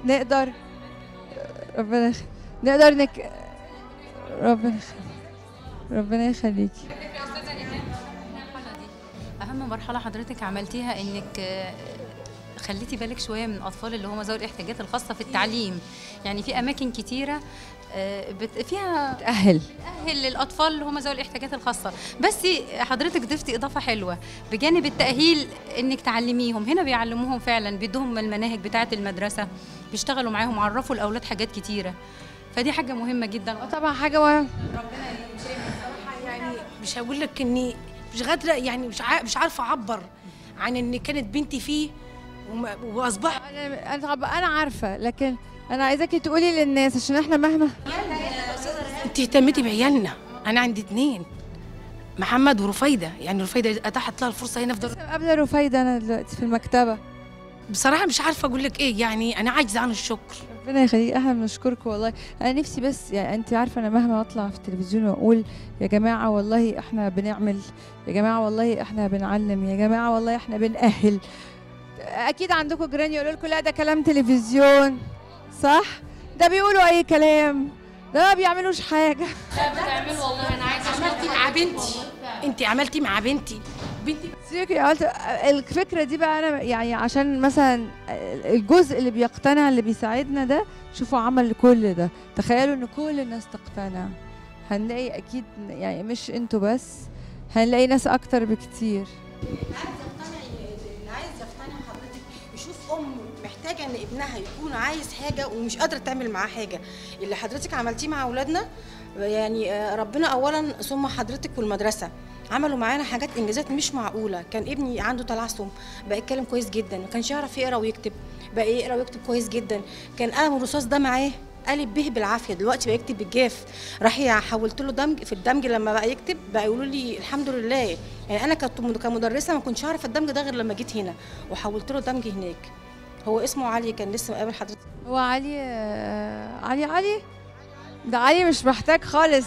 نقدر ربنا يخليك نقدر نك ربنا يخليك ربنا يخليكي أهم مرحلة حضرتك عملتيها إنك خليتي بالك شوية من الأطفال اللي هم ذوي الاحتياجات الخاصة في التعليم. يعني في أماكن كتيرة آه، بت- فيها تأهل تأهل للأطفال اللي هم ذوي الاحتياجات الخاصة. بس حضرتك ضفتي إضافة حلوة. بجانب التأهيل إنك تعلميهم. هنا بيعلموهم فعلا بيدوهم المناهج بتاعة المدرسة بيشتغلوا معاهم عرفوا الأولاد حاجات كتيرة. فدي حاجة مهمة جدا. طبعا حاجة مهمة. يعني مش هقول لك إني مش قادرة يعني مش عا- مش عارفة أعبر عن إن كانت بنتي فيه واصبح أنا أنا عارفة لكن أنا عايزاكي تقولي للناس عشان إحنا مهما انت اهتمتي بعيالنا. أنا عندي اتنين. محمد ورفايدة. يعني رفايدة أتاحت لها الفرصة هنا في دار قبل رفايدة أنا دلوقتي في المكتبة. بصراحة مش عارفة أقول لك إيه. يعني أنا عاجزة عن الشكر. ربنا يخليك. إحنا بنشكركم والله. أنا نفسي بس يعني أنت عارفة أنا مهما أطلع في التلفزيون وأقول يا جماعة والله إحنا بنعمل يا جماعة والله إحنا بنعلم يا جماعة والله إحنا بنأهل. أكيد عندكم جيران يقولوا لكم لا ده كلام تلفزيون. صح؟ ده بيقولوا أي كلام؟ ده ما بيعملوش حاجة. بتعمل والله. أنا عايزة عملتي مع بنتي. انت عملتي مع بنتي. بنتي سيبك يا قلت الفكرة دي بقى أنا يعني عشان مثلا الجزء اللي بيقتنع اللي بيساعدنا ده شوفوا عمل كل ده. تخيلوا إن كل الناس تقتنع. هنلاقي أكيد يعني مش أنتوا بس هنلاقي ناس أكتر بكتير. محتاجة إن ابنها يكون عايز حاجة ومش قادرة تعمل معاه حاجة. اللي حضرتك عملتيه مع أولادنا يعني آه، ربنا اولا ثم حضرتك والمدرسة. عملوا معانا حاجات إنجازات مش معقولة. كان ابني عنده تلعثم بقى يتكلم كويس جدا ما كانش يعرف يقرأ ويكتب بقى يقرأ ويكتب كويس جدا. كان قلم الرصاص ده معاه قالب به بالعافية. دلوقتي بقى يكتب بالجاف. راح حولت له دمج في الدمج لما بقى يكتب بقى يقولوا لي الحمد لله. يعني أنا كمدرسة ما كنتش أعرف الدمج ده غير لما جيت هنا. وحولت له دمج هناك. هو اسمه علي كان لسه مقابل حضرتك؟ هو علي علي علي؟ ده علي مش محتاج خالص.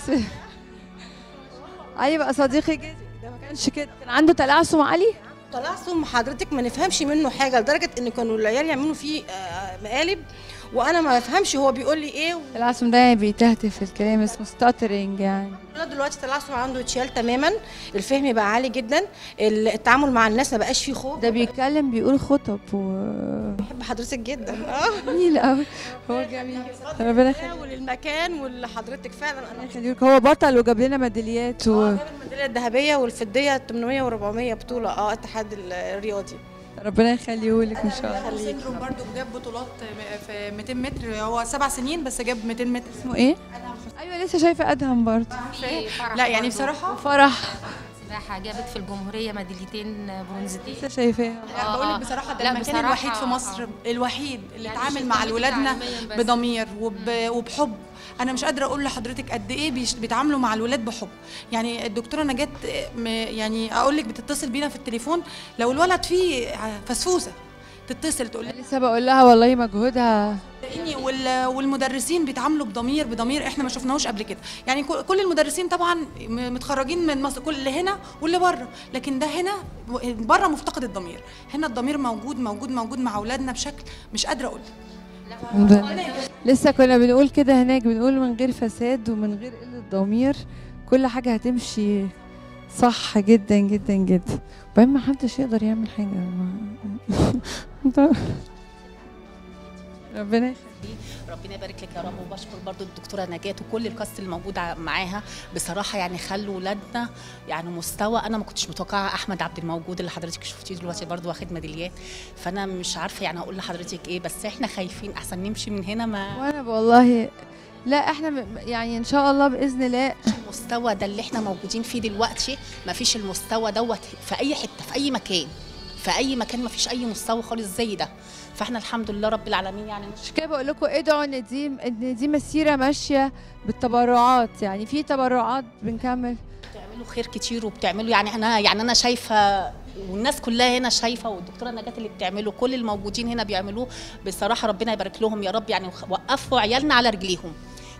علي بقى صديقي جدا ده ما كانش كده. كان عنده تلعثم علي؟ طلعتم حضرتك ما نفهمش منه حاجة لدرجة إن كانوا العيال يعملوا فيه آه، مقالب. وأنا ما بفهمش هو بيقول لي إيه التلعثم ده يعني بيتهتف الكلام اسمه ستاترينج يعني. دلوقتي طلعتم عنده اتشال تماما الفهم بقى عالي جدا التعامل مع الناس ما بقاش فيه خوف. ده بيتكلم بيقول خطب و بحب حضرتك جدا. آه. جميل قوي هو جميل. ربنا يخليك. وللمكان ولحضرتك فعلا. أنا يخليك. هو بطل وجاب لنا ميداليات و... الميدالية الذهبية والفضية 800 و400 بطولة آه اتحاد الرياضي. ربنا يخليهولك إن شاء الله. سندروم برضو جاب بطولات في 200 متر هو سبع سنين بس جاب 200 متر. اسمه إيه؟ أيوه لسه شايفة أدهم برضه لا يعني بصراحة فرح سباحة جابت في الجمهورية ميداليتين برونزتين لسه شايفاها. لا بقول لك بصراحة ده لا المكان بصراحة الوحيد في آه. مصر الوحيد اللي يعني اتعامل مع بس. بضمير وب... وبحب. أنا مش قادرة أقول لحضرتك قد إيه. بيتعاملوا مع الولاد بحب يعني الدكتورة نجاة م... يعني أقول لك بتتصل بينا في التليفون لو الولد فيه فسفوسة تتصل تقول لي لسه بقول لها والله مجهودها وال... والمدرسين بيتعاملوا بضمير بضمير إحنا ما شفناهوش قبل كده يعني كل المدرسين طبعا متخرجين من مصر كل اللي هنا واللي بره لكن ده هنا بره مفتقد الضمير هنا الضمير موجود موجود موجود مع أولادنا بشكل مش قادرة أقول. لسه كنا بنقول كده هناك بنقول من غير فساد ومن غير قلة ضمير. كل حاجة هتمشي صح جدا جدا جدا. وبعدين ما حدش يقدر يعمل حاجة. ما- ربنا يخليك. ربنا يبارك لك يا رب وبشكر برضو الدكتورة نجاة وكل الكاست الموجود معاها. بصراحة يعني خلوا ولادنا يعني مستوى أنا ما كنتش متوقعة أحمد عبد الموجود اللي حضرتك شفتيه دلوقتي برضو واخد ميداليات. فأنا مش عارفة يعني أقول لحضرتك إيه بس إحنا خايفين أحسن نمشي من هنا ما وأنا والله لا إحنا يعني إن شاء الله بإذن الله المستوى ده اللي إحنا موجودين فيه دلوقتي ما فيش المستوى دوت في أي حتة في أي مكان في أي مكان ما فيش أي مستوى خالص زي ده. فاحنا الحمد لله رب العالمين يعني مش كده بقول لكم ادعوا إن دي إن دي مسيرة ماشية بالتبرعات. يعني في تبرعات بنكمل. بتعملوا خير كتير وبتعملوا يعني أنا يعني أنا شايفة والناس كلها هنا شايفة والدكتورة نجاة اللي بتعمله كل الموجودين هنا بيعملوه. بصراحة ربنا يبارك لهم يا رب يعني وقفوا عيالنا على رجليهم.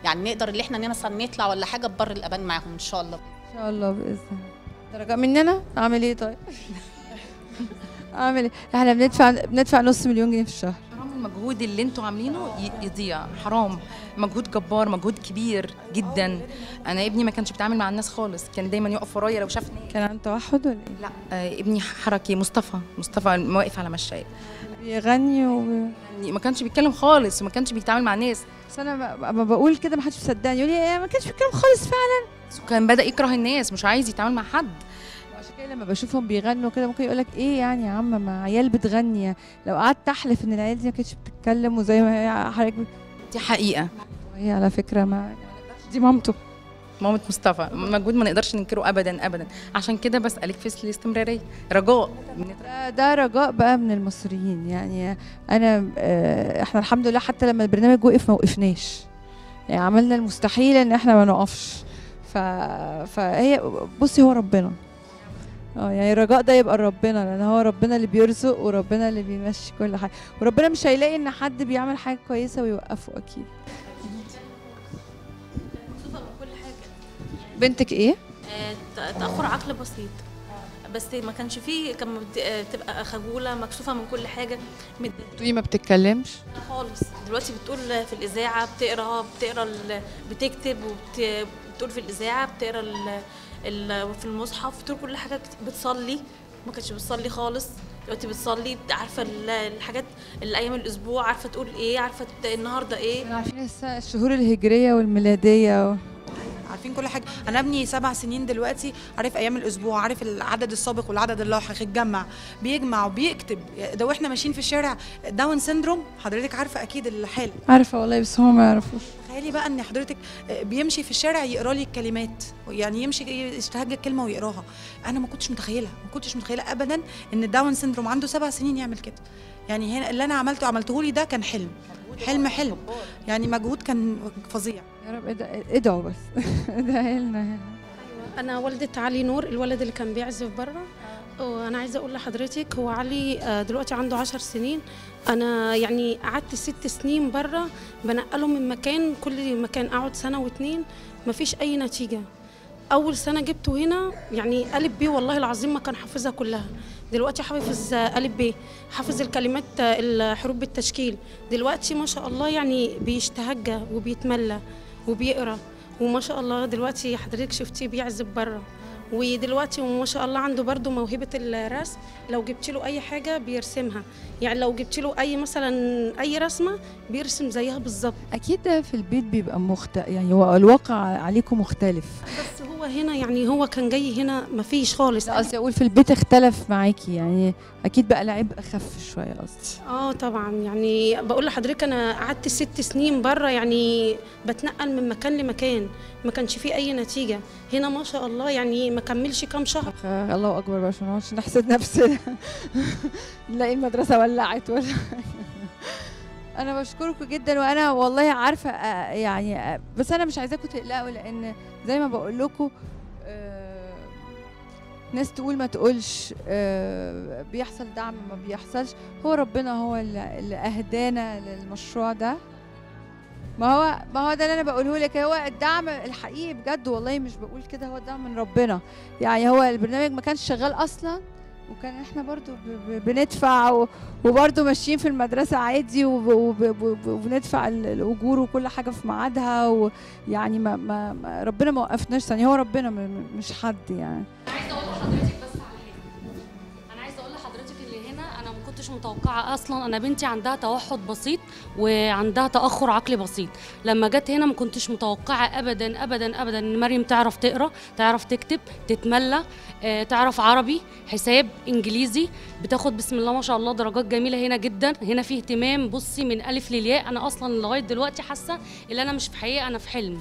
يعني نقدر اللي إحنا مثلا نطلع ولا حاجة ببر الامان معاهم إن شاء الله. إن شاء الله بإذن الله. درجة مننا؟ أعمل إيه طيب؟ اعمل إحنا بندفع بندفع نص مليون جنيه في الشهر. حرام المجهود اللي أنتوا عاملينه يضيع. حرام. مجهود جبار مجهود كبير جدا. أنا ابني ما كانش بيتعامل مع الناس خالص. كان دايما يقف ورايا لو شافني. كان عنده توحد ولا إيه؟ لا آه ابني حركي. مصطفى. مصطفى واقف على مشاية. بيغني و ما كانش بيتكلم خالص وما كانش بيتعامل مع الناس. بس أنا ب- بقول كده ما حدش مصدقني. يقول لي إيه ما كانش بيتكلم خالص فعلا. كان بدأ يكره الناس مش عايز يتعامل مع حد. لما بشوفهم بيغنوا كده ممكن يقول لك إيه يعني يا عم ما عيال بتغني. لو قعدت احلف إن العيال دي ما كانتش بتتكلم وزي ما هي حضرتك دي حقيقة. وهي على فكرة ما دي مامته. مامة مصطفى. مجهود ما نقدرش ننكره ابدا ابدا. عشان كده بسألك في الاستمراريه رجاء. ده, رجاء بقى من المصريين. يعني أنا آه، إحنا الحمد لله حتى لما البرنامج وقف ما وقفناش. يعني عملنا المستحيل إن إحنا ما نقفش. ف... فهي بصي هو ربنا. آه يعني الرجاء ده يبقى ربنا لأن هو ربنا اللي بيرزق وربنا اللي بيمشي كل حاجة. وربنا مش هيلاقي إن حد بيعمل حاجة كويسة ويوقفه أكيد. بنتك إيه؟ آه، تأخر عقل بسيط. بس ما كانش فيه كان بت- آه، بتبقى خجولة مكسوفة من كل حاجة. متضايقة تقولي ما بتتكلمش؟ خالص. دلوقتي بتقول في الإذاعة بتقرأ بتقرأ بتكتب وبتقول في الإذاعة بتقرأ في المصحف بتقول كل حاجة كت- بتصلي. ما كانتش بتصلي خالص. دلوقتي بتصلي عارفة ال- الحاجات الأيام الأسبوع عارفة تقول إيه عارفة ت- النهاردة إيه. عارفين الشهور الهجرية والميلادية. و... عارفين كل حاجة. أنا ابني سبع سنين دلوقتي عارف أيام الأسبوع عارف العدد السابق والعدد اللاحق اتجمع بيجمع وبيكتب. ده وإحنا ماشيين في الشارع Down syndrome حضرتك عارفة أكيد الحاله عارفة والله بس هم ما يعرفوش. تخيلي بقى إن حضرتك آه، بيمشي في الشارع يقرا لي الكلمات يعني يمشي يستهجى الكلمة ويقراها. أنا ما كنتش متخيلة ما كنتش متخيلة ابدا إن ال Down syndrome عنده سبع سنين يعمل كده. يعني هنا اللي أنا عملته عملته لي ده كان حلم. حلم حلم. يعني مجهود كان فظيع. يا رب ادع- ادعوا بس. ادعي لنا. هنا أنا والدة علي نور الولد اللي كان بيعزف بره وأنا عايزة أقول لحضرتك هو علي آه، دلوقتي عنده عشر سنين. أنا يعني قعدت ست سنين بره بنقله من مكان كل مكان أقعد سنة واتنين مفيش أي نتيجة. أول سنة جبته هنا يعني ألف ب والله العظيم ما كان حافظها كلها. دلوقتي حافظ آه، ألف ب حافظ الكلمات آه، الحروف بالتشكيل. دلوقتي ما شاء الله يعني بيشتهجى وبيتملى وبيقرأ. وما شاء الله دلوقتي حضرتك شفتيه بيعزف بره ودلوقتي وما شاء الله عنده برضو موهبة الرسم لو جبت له أي حاجة بيرسمها. يعني لو جبت له أي مثلا أي رسمة بيرسم زيها بالظبط. أكيد في البيت بيبقى مخت... يعني هو الواقع عليكم مختلف. بس هو هنا يعني هو كان جاي هنا مفيش خالص. لا قصدي أقول في البيت اختلف معاكي يعني أكيد بقى العبء اخف شوية قصدي. آه طبعا يعني بقول لحضرتك أنا قعدت ست سنين بره يعني بتنقل من مكان لمكان ما كانش فيه أي نتيجة. هنا ما شاء الله يعني ما كملش كام شهر. الله أكبر نقعدش نحسد نفسنا؟ نلاقي المدرسة ولعت ولا أنا بشكركم جدا وأنا والله عارفة آه، يعني آه، بس أنا مش عايزاكم تقلقوا لأن زي ما بقول لكم ناس تقول ما تقولش آه، بيحصل دعم ما بيحصلش. هو ربنا هو اللي أهدانا للمشروع ده. ما هو ما هو ده اللي أنا بقوله لك. هو الدعم الحقيقي بجد والله مش بقول كده هو الدعم من ربنا. يعني هو البرنامج ما كانش شغال أصلا وكان إحنا برضو بندفع وبرضو ماشيين في المدرسة عادي وب- وب- وب- وبندفع ال- الأجور وكل حاجة في ميعادها. ويعني ما, ما, ربنا ما وقفناش يعني هو ربنا مش حد يعني. عايزة أقول لحضرتك متوقعة أصلا أنا بنتي عندها توحد بسيط وعندها تأخر عقلي بسيط. لما جت هنا ما كنتش متوقعة ابدا ابدا ابدا إن مريم تعرف تقرأ تعرف تكتب تتملى آه، تعرف عربي حساب إنجليزي. بتاخد بسم الله ما شاء الله درجات جميلة هنا جدا. هنا في اهتمام بصي من ألف للياء. أنا أصلا لغاية دلوقتي حاسة إن أنا مش في حقيقة أنا في حلم.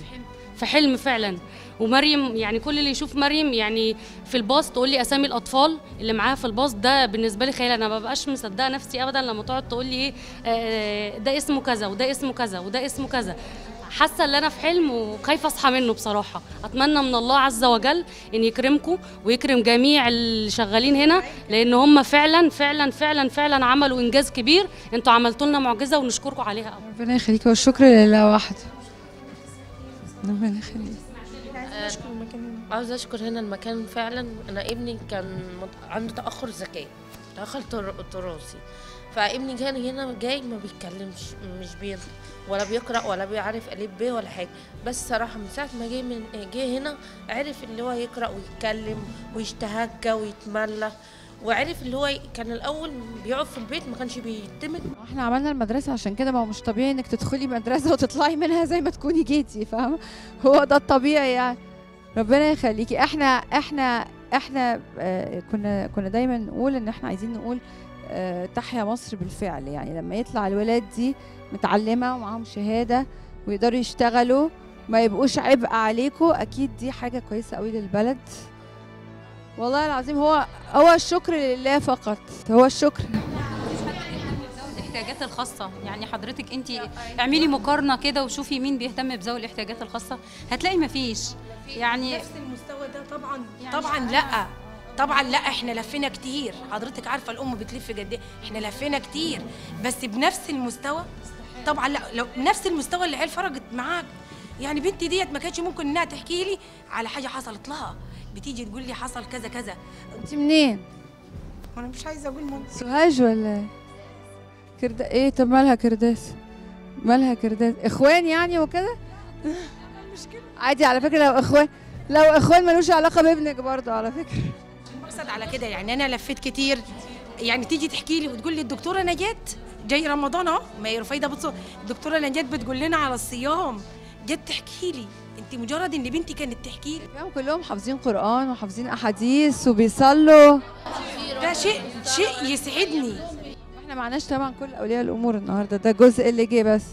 في حلم فعلا. ومريم يعني كل اللي يشوف مريم يعني في الباص تقول لي أسامي الأطفال اللي معاها في الباص ده بالنسبة لي خيال. أنا ما ببقاش مصدقة نفسي ابدا لما تقعد تقول لي إيه آه، ده اسمه كذا وده اسمه كذا وده اسمه كذا. حاسة إن أنا في حلم وخايفة أصحى منه بصراحة. أتمنى من الله عز وجل إن يكرمكم ويكرم جميع اللي شغالين هنا لأن هم فعلا فعلا فعلا فعلا عملوا إنجاز كبير. أنتوا عملتوا لنا معجزة ونشكركم عليها. قوي ربنا يخليك والشكر لله وحده ربنا يخليك عاوزة أشكر هنا. المكان فعلا. أنا ابني كان عنده تأخر ذكاء تأخر تر- تراثي. فابني كان هنا جاي ما بيتكلمش مش بينطق ولا بيقرأ ولا بيعرف ألف ب ولا حاجة. بس صراحة من ساعة ما جه من جه هنا عرف اللي هو يقرأ ويتكلم ويشتهجى ويتملى. وعرف اللي هو كان الأول بيقعد في البيت ما كانش بيتمت إحنا عملنا المدرسة عشان كده ما هو مش طبيعي انك تدخلي مدرسة وتطلعي منها زي ما تكوني جيتي فاهمة؟ هو ده الطبيعي يعني. ربنا يخليكي. إحنا إحنا إحنا آه كنا كنا دايما نقول إن إحنا عايزين نقول آه تحيا مصر بالفعل. يعني لما يطلع الولاد دي متعلمة ومعاهم شهادة ويقدروا يشتغلوا ما يبقوش عبء عليكم أكيد دي حاجة كويسة قوي للبلد. والله العظيم هو هو الشكر لله فقط. هو الشكر. الاحتياجات الخاصة. يعني حضرتك انت اعملي مقارنة كده وشوفي مين بيهتم بذوي الاحتياجات الخاصة. هتلاقي مفيش. يعني نفس المستوى ده طبعا. طبعا لأ. طبعا لأ إحنا لفينا كتير. حضرتك عارفة الأم بتلف قد إيه. إحنا لفينا كتير. بس بنفس المستوى طبعا لأ لو بنفس المستوى اللي عيال فرجت معاك. يعني بنتي ديت ما كانتش ممكن إنها تحكي لي على حاجة حصلت لها. بتيجي تقول لي حصل كذا كذا. انت منين؟ أنا مش عايزة أقول من سوهاج ولا كرد إيه؟ طب مالها كرداس؟ مالها كرداس؟ إخوان يعني وكده؟ عادي على فكرة لو إخوان لو إخوان ملوش علاقة بابنك برضه على فكرة. مقصد على كده يعني أنا لفيت كتير. يعني تيجي تحكي لي وتقول لي الدكتورة نجاة جاي رمضان أهو ما هي رفيده بتصوم الدكتورة نجاة بتقول لنا على الصيام. جت تحكي لي. انت مجرد ان بنتي كانت تحكي لي. كلهم حافظين قرآن وحافظين أحاديث وبيصلوا. ده شيء شيء يسعدني. إحنا معناش طبعا كل أولياء الأمور النهارده ده جزء اللي جه بس.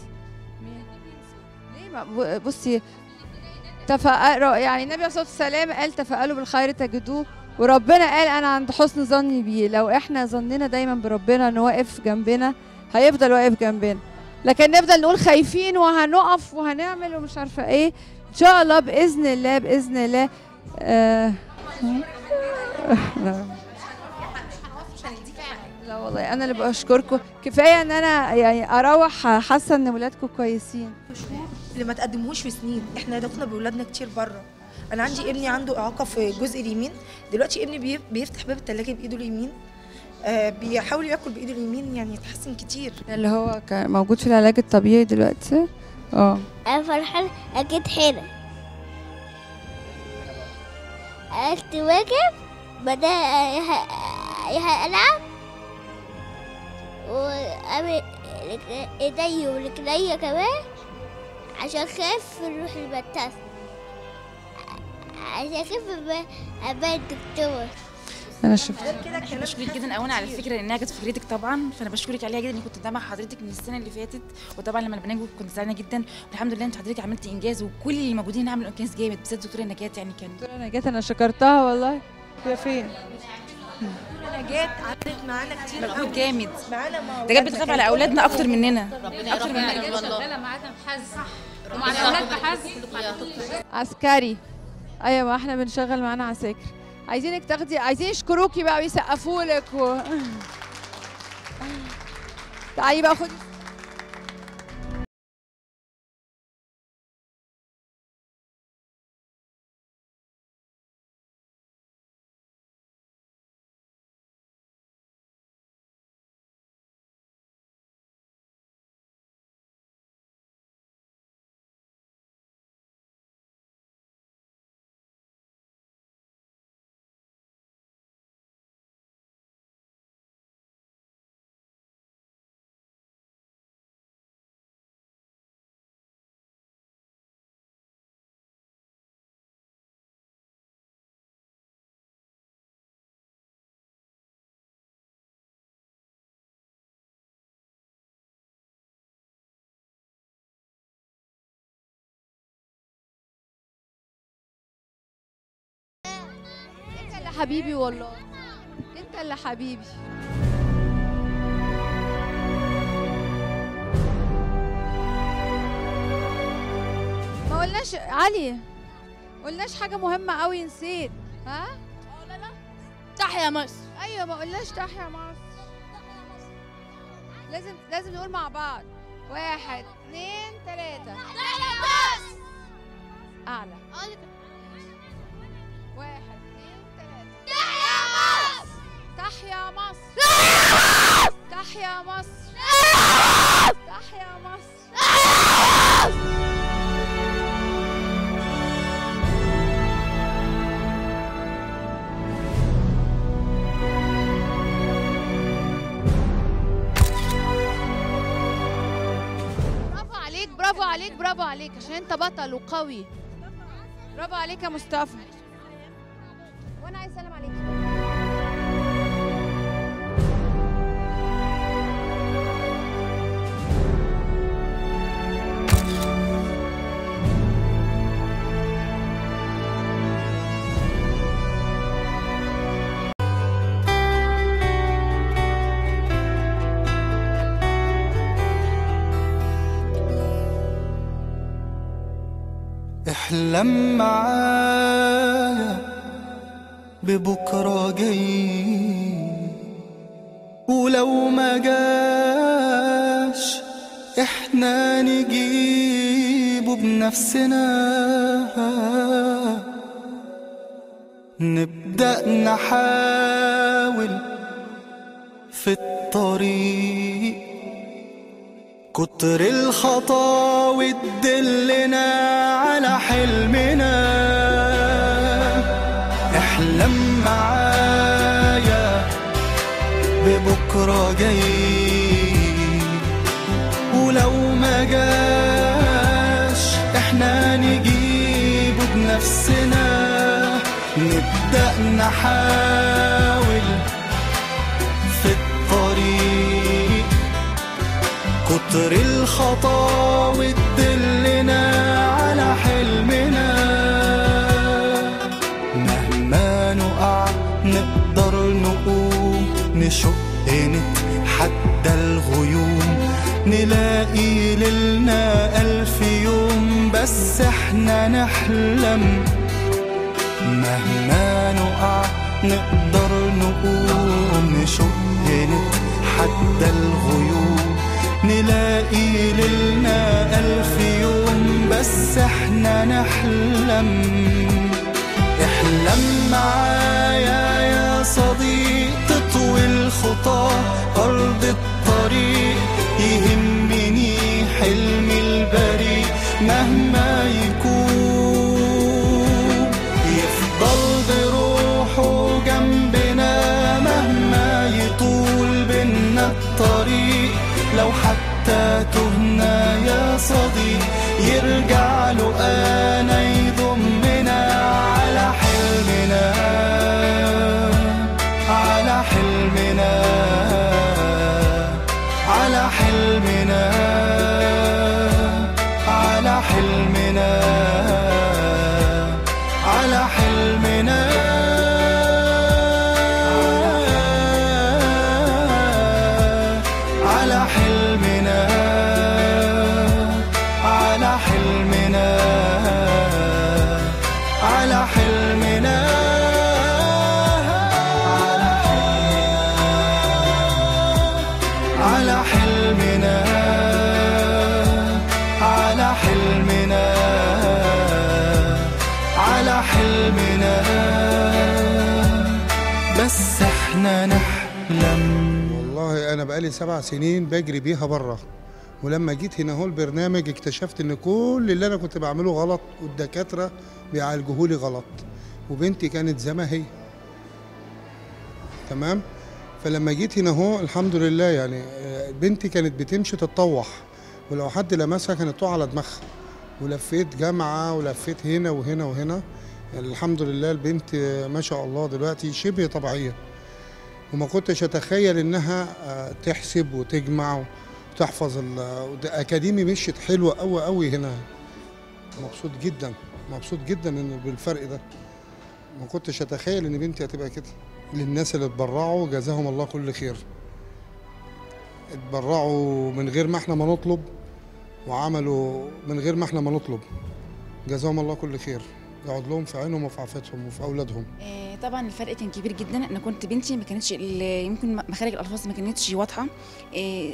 ليه بصي تفألوا يعني النبي عليه الصلاة والسلام قال تفألوا بالخير تجدوه. وربنا قال أنا عند حسن ظني بيه. لو إحنا ظننا دايما بربنا إنه واقف جنبنا هيفضل واقف جنبنا. لكن نفضل نقول خايفين وهنقف وهنعمل ومش عارفة إيه. ان شاء الله باذن الله بإذن الله. آه لا والله أنا اللي بشكركم كفاية إن أنا يعني أروح حاسة إن ولادكم كويسين. اللي ما تقدموش في سنين. إحنا دخلنا بولادنا كتير بره. أنا عندي ابني عنده إعاقة في الجزء اليمين. دلوقتي ابني بي- بيفتح باب الثلاجه بإيده اليمين. آه بيحاول ياكل بإيده اليمين يعني اتحسن كتير. اللي هو موجود في العلاج الطبيعي دلوقتي. آه. أنا فرحان أكيد هنا. عرفت واجب؟ بدأ هلعب رجل- إيدي ورجليا كمان عشان خاف نروح المدرسة عشان أبقى- ابقى الدكتور. أنا شفت. إحنا بشكرك جدا اولا على الفكرة لأنها جت في فكرتك طبعا فأنا بشكرك عليها جدا إني كنت مع حضرتك من السنة اللي فاتت. وطبعا لما البرنامج كنت زعلانة جدا. والحمد لله انت حضرتك عملتي إنجاز وكل اللي موجودين عملوا إنجاز جامد بالذات دكتورة نجاة يعني كان. دكتورة نجاة أنا شكرتها والله. هي فين نجاة عملت معانا كتير مجهود جامد. معانا مع ده جت بتخاف على أولادنا أكتر مننا. أكتر مننا. شغالة معانا بحز ومع الاولاد بحز عسكري. أيوه إحنا بنشغل معانا عساكر. عايزينك تاخدي عايزين يشكروكي بقى ويسقفوا لك و... تعالي بقى خدي حبيبي والله. انت اللي حبيبي. ما قلناش علي قلناش حاجة مهمة قوي نسيت. ها؟ تحيا مصر. أيوه ما قلناش تحيا مصر. لازم لازم نقول مع بعض. واحد اتنين تلاتة. تحيا مصر. أعلى. واحد. تلاته تحيا مصر. تحيا مصر. تحيا مصر. برافو عليك برافو عليك برافو عليك عشان انت بطل وقوي. برافو عليك يا مصطفى. وأنا عايز أسلم عليك احلم معايا ببكرة جاي. ولو ما جاش إحنا نجيبه بنفسنا. نبدأ نحاول في الطريق. كتر الخطاوي تدلنا على حلمنا. بكرة جاي ولو ما جاش إحنا نجيبه بنفسنا. نبدأ نحاول في الطريق. كتر الخطا وتدلنا على حلمنا. مهما نقع نقدر نقوم نشق نتحدى الغيوم نلاقي ليلنا ألف يوم بس إحنا نحلم. مهما نقع نقدر نقوم نشق نتحدى الغيوم. نلاقي ليلنا ألف يوم بس إحنا نحلم. احلم معايا يا صديق الخطى أرض الطريق سبع سنين بجري بيها بره. ولما جيت هنا هو البرنامج اكتشفت إن كل اللي أنا كنت بعمله غلط والدكاترة بيعالجوهولي غلط. وبنتي كانت زي ما هي. تمام؟ فلما جيت هنا هو الحمد لله يعني آه، بنتي كانت بتمشي تتطوح. ولو حد لمسها كانت تقع على دماغها. ولفيت جامعة ولفيت هنا وهنا وهنا. يعني الحمد لله البنت ما شاء الله دلوقتي شبه طبيعية. وما كنتش أتخيل إنها آه، تحسب وتجمع وتحفظ ال- وده أكاديمي مشيت حلوة قوي قوي هنا. مبسوط جدا مبسوط جدا إن بالفرق ده. ما كنتش أتخيل إن بنتي هتبقى كده. للناس اللي اتبرعوا جزاهم الله كل خير. اتبرعوا من غير ما إحنا ما نطلب وعملوا من غير ما إحنا ما نطلب. جزاهم الله كل خير. يقعد لهم في عينهم وفي عافيتهم وفي أولادهم. آه، طبعا الفرق كان كبير جدا. أنا كنت بنتي ما كانتش يمكن مخارج الألفاظ ما كانتش واضحة. آه،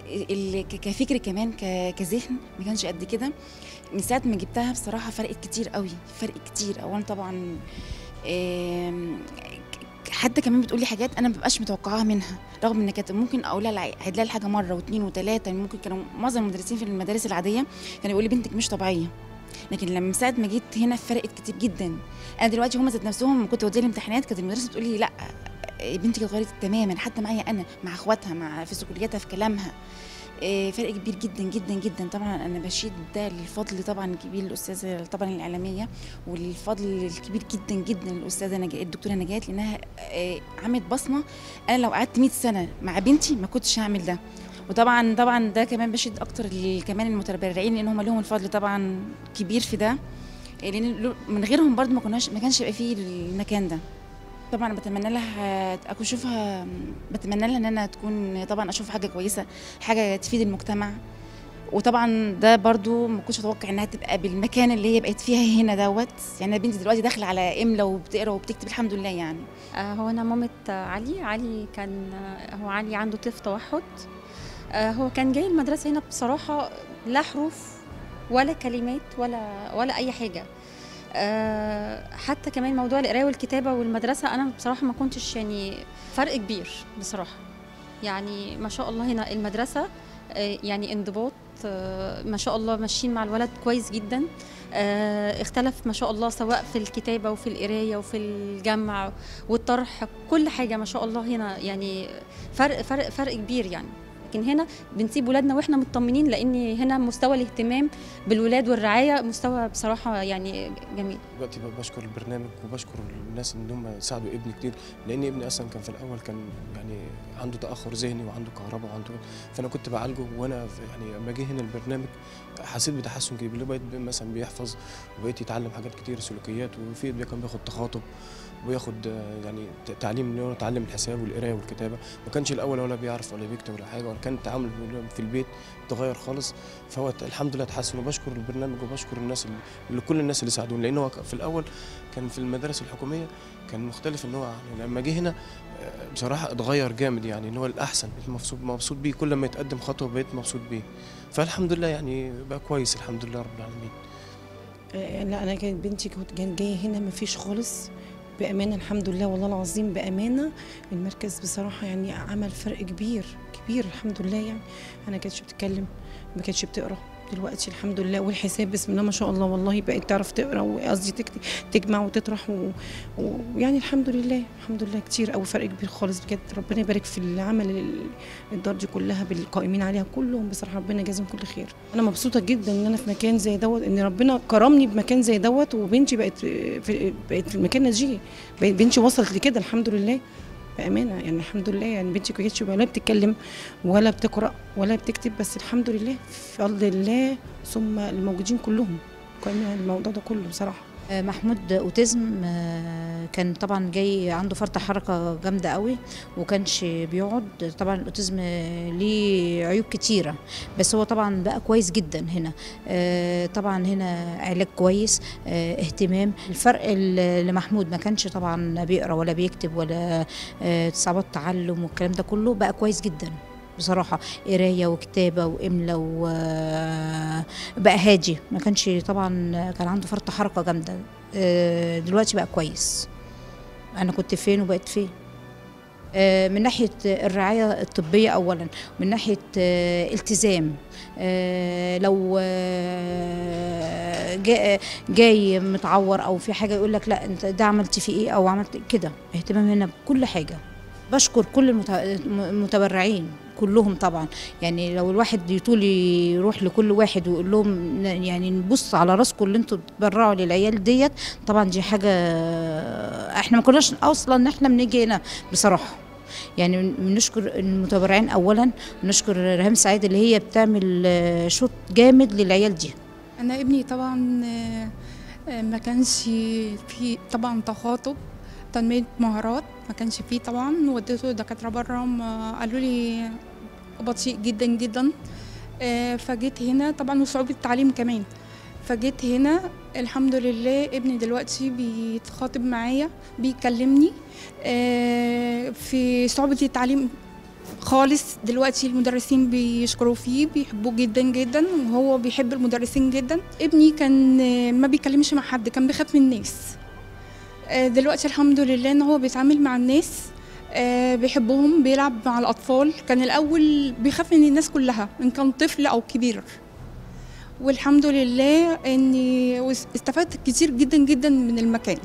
كفكر كمان كذهن ما كانش قد كده. من ساعة ما جبتها بصراحة فرقت كتير قوي فرق كتير. اولا طبعا ك- حتى كمان بتقولي حاجات أنا ما ببقاش متوقعاها منها رغم إن كانت ممكن أقول لها عيد لها الحاجة مرة واثنين وثلاثه ممكن كانوا معظم المدرسين في المدارس العادية كانوا يقولوا لي بنتك مش طبيعية. لكن لما ساعة ما جيت هنا فرقت كتير جدا. أنا دلوقتي هم ذات نفسهم كنت بودي الامتحانات كانت المدرسة بتقول لي لا بنتك اتغيرت تماما حتى معايا أنا مع أخواتها مع في سكولياتها في كلامها. إيه، فرق كبير جدا جدا جدا. طبعا أنا بشيد ده للفضل طبعا الكبير للأستاذة طبعا الإعلامية والفضل الكبير جدا جدا للأستاذة نجاة الدكتورة نجاة لأنها إيه، عملت بصمة. أنا لو قعدت 100 سنة مع بنتي ما كنتش هعمل ده. وطبعا طبعا ده كمان بشد أكتر كمان المتبرعين لأن هم لهم الفضل طبعا كبير في ده. لأن من غيرهم برضو ما كناش ما كانش يبقى فيه المكان ده. طبعا بتمنى لها أكون أشوفها بتمنى لها إن أنا تكون طبعا أشوف حاجة كويسة حاجة تفيد المجتمع. وطبعا ده برضو ما كنتش أتوقع إنها تبقى بالمكان اللي هي بقت فيها هنا دوت. يعني أنا بنتي دلوقتي داخلة على املا وبتقرا وبتكتب الحمد لله يعني. آه، هو أنا مامة آه، علي. علي كان هو علي عنده طيف توحد. هو كان جاي المدرسة هنا بصراحة لا حروف ولا كلمات ولا ولا أي حاجة. آه، حتى كمان موضوع القراية والكتابة والمدرسة أنا بصراحة ما كنتش يعني فرق كبير بصراحة. يعني ما شاء الله هنا المدرسة آه، يعني انضباط آه، ما شاء الله ماشيين مع الولد كويس جدا. آه، اختلف ما شاء الله سواء في الكتابة وفي القراية وفي الجمع والطرح كل حاجة ما شاء الله هنا يعني فرق فرق فرق كبير يعني. لكن هنا بنسيب ولادنا وإحنا مطمنين لأن هنا مستوى الاهتمام بالولاد والرعاية مستوى بصراحة يعني جميل. دلوقتي بشكر البرنامج وبشكر الناس إن هم ساعدوا ابني كتير لأن ابني أصلا كان في الأول كان يعني عنده تأخر ذهني وعنده كهرباء وعنده فأنا كنت بعالجه وأنا يعني لما جه هنا البرنامج حسيت بتحسن كبير بقيت مثلا بيحفظ وبقيت يتعلم حاجات كتير سلوكيات وفي كان بياخد تخاطب. وياخد آه، يعني تعليم ان هو الحساب والقراية والكتابة. ما كانش الأول ولا بيعرف ولا بيكتب ولا حاجة ولا كان التعامل في البيت اتغير خالص. فهو الحمد لله اتحسن. وبشكر البرنامج وبشكر الناس اللي كل الناس اللي ساعدوني. لأن هو في الأول كان في المدارس الحكومية كان مختلف إن هو يعني لما جه هنا آه، بصراحة اتغير جامد يعني إن هو الأحسن. بقيت مبسوط بيه. كل ما يتقدم خطوة بقيت مبسوط بيه. فالحمد لله يعني بقى كويس. الحمد لله رب العالمين. آه، لا أنا كانت بنتي كانت جاية هنا ما فيش خالص. بأمانة الحمد لله والله العظيم بأمانة. المركز بصراحة يعني عمل فرق كبير كبير الحمد لله يعني. أنا كانتش بتتكلم ما كانتش بتقرأ. دلوقتي الحمد لله والحساب بسم الله ما شاء الله والله بقت تعرف تقرأ وقصدي تجمع وتطرح ويعني الحمد لله الحمد لله كتير قوي فرق كبير خالص بجد. ربنا يبارك في العمل ال- الدار دي كلها بالقائمين عليها كلهم بصراحة ربنا يجازيهم كل خير. أنا مبسوطة جدا إن أنا في مكان زي دوت إن ربنا كرمني بمكان زي دوت وبنتي بقت في بقت في المكان دي بقت بنتي وصلت لكده الحمد لله. بأمانة يعني الحمد لله يعني بنتي كانتش ولا بتتكلم ولا بتقرأ ولا بتكتب بس الحمد لله في فضل الله ثم الموجودين كلهم على الموضوع ده كله بصراحة. محمود أوتيزم آه، كان طبعا جاي عنده فرط حركة جامدة قوي وكانش بيقعد. طبعا الاوتيزم آه، ليه عيوب كتيرة بس هو طبعا بقى كويس جدا هنا. آه، طبعا هنا علاج كويس آه، اهتمام. الفرق ال- لمحمود ما كانش طبعا بيقرأ ولا بيكتب ولا آه، صعوبات تعلم والكلام ده كله بقى كويس جدا. بصراحة قراية وكتابة وإملا وبقى هادي. ما كانش طبعا كان عنده فرط حركة جامدة. آه، دلوقتي بقى كويس. أنا كنت فين وبقيت فين. آه، من ناحية الرعاية الطبية أولا. من ناحية آه، التزام. آه، لو آه، جا- جاي متعور أو في حاجة يقول لك لا أنت ده عملت فيه إيه أو عملت كده. اهتمام هنا بكل حاجة. بشكر كل المت- المتبرعين كلهم طبعا. يعني لو الواحد يطول يروح لكل واحد ويقول لهم يعني نبص على راسكم اللي أنتوا بتبرعوا للعيال ديت طبعا دي حاجة إحنا ما كناش أصلا إحنا بنيجي هنا بصراحة. يعني بنشكر المتبرعين اولا ونشكر ريهام سعيد اللي هي بتعمل شوط جامد للعيال دي. أنا ابني طبعا آه، ما كانش في طبعا تخاطب تنمية مهارات ما كانش فيه طبعا وديته دكاترة بره قالوا لي بطيء جدا جدا. آه، فجيت هنا طبعا وصعوبة التعليم كمان. فجيت هنا الحمد لله ابني دلوقتي بيتخاطب معايا بيكلمني. آه، في صعوبة التعليم خالص دلوقتي المدرسين بيشكروا فيه بيحبوه جدا جدا وهو بيحب المدرسين جدا. ابني كان آه، ما بيكلمش مع حد كان بيخاف من الناس. دلوقتي الحمد لله إن هو بيتعامل مع الناس. بيحبهم بيلعب مع الأطفال. كان الأول بيخاف من الناس كلها إن كان طفل أو كبير. والحمد لله وس- استفدت كتير جدا جدا من المكان.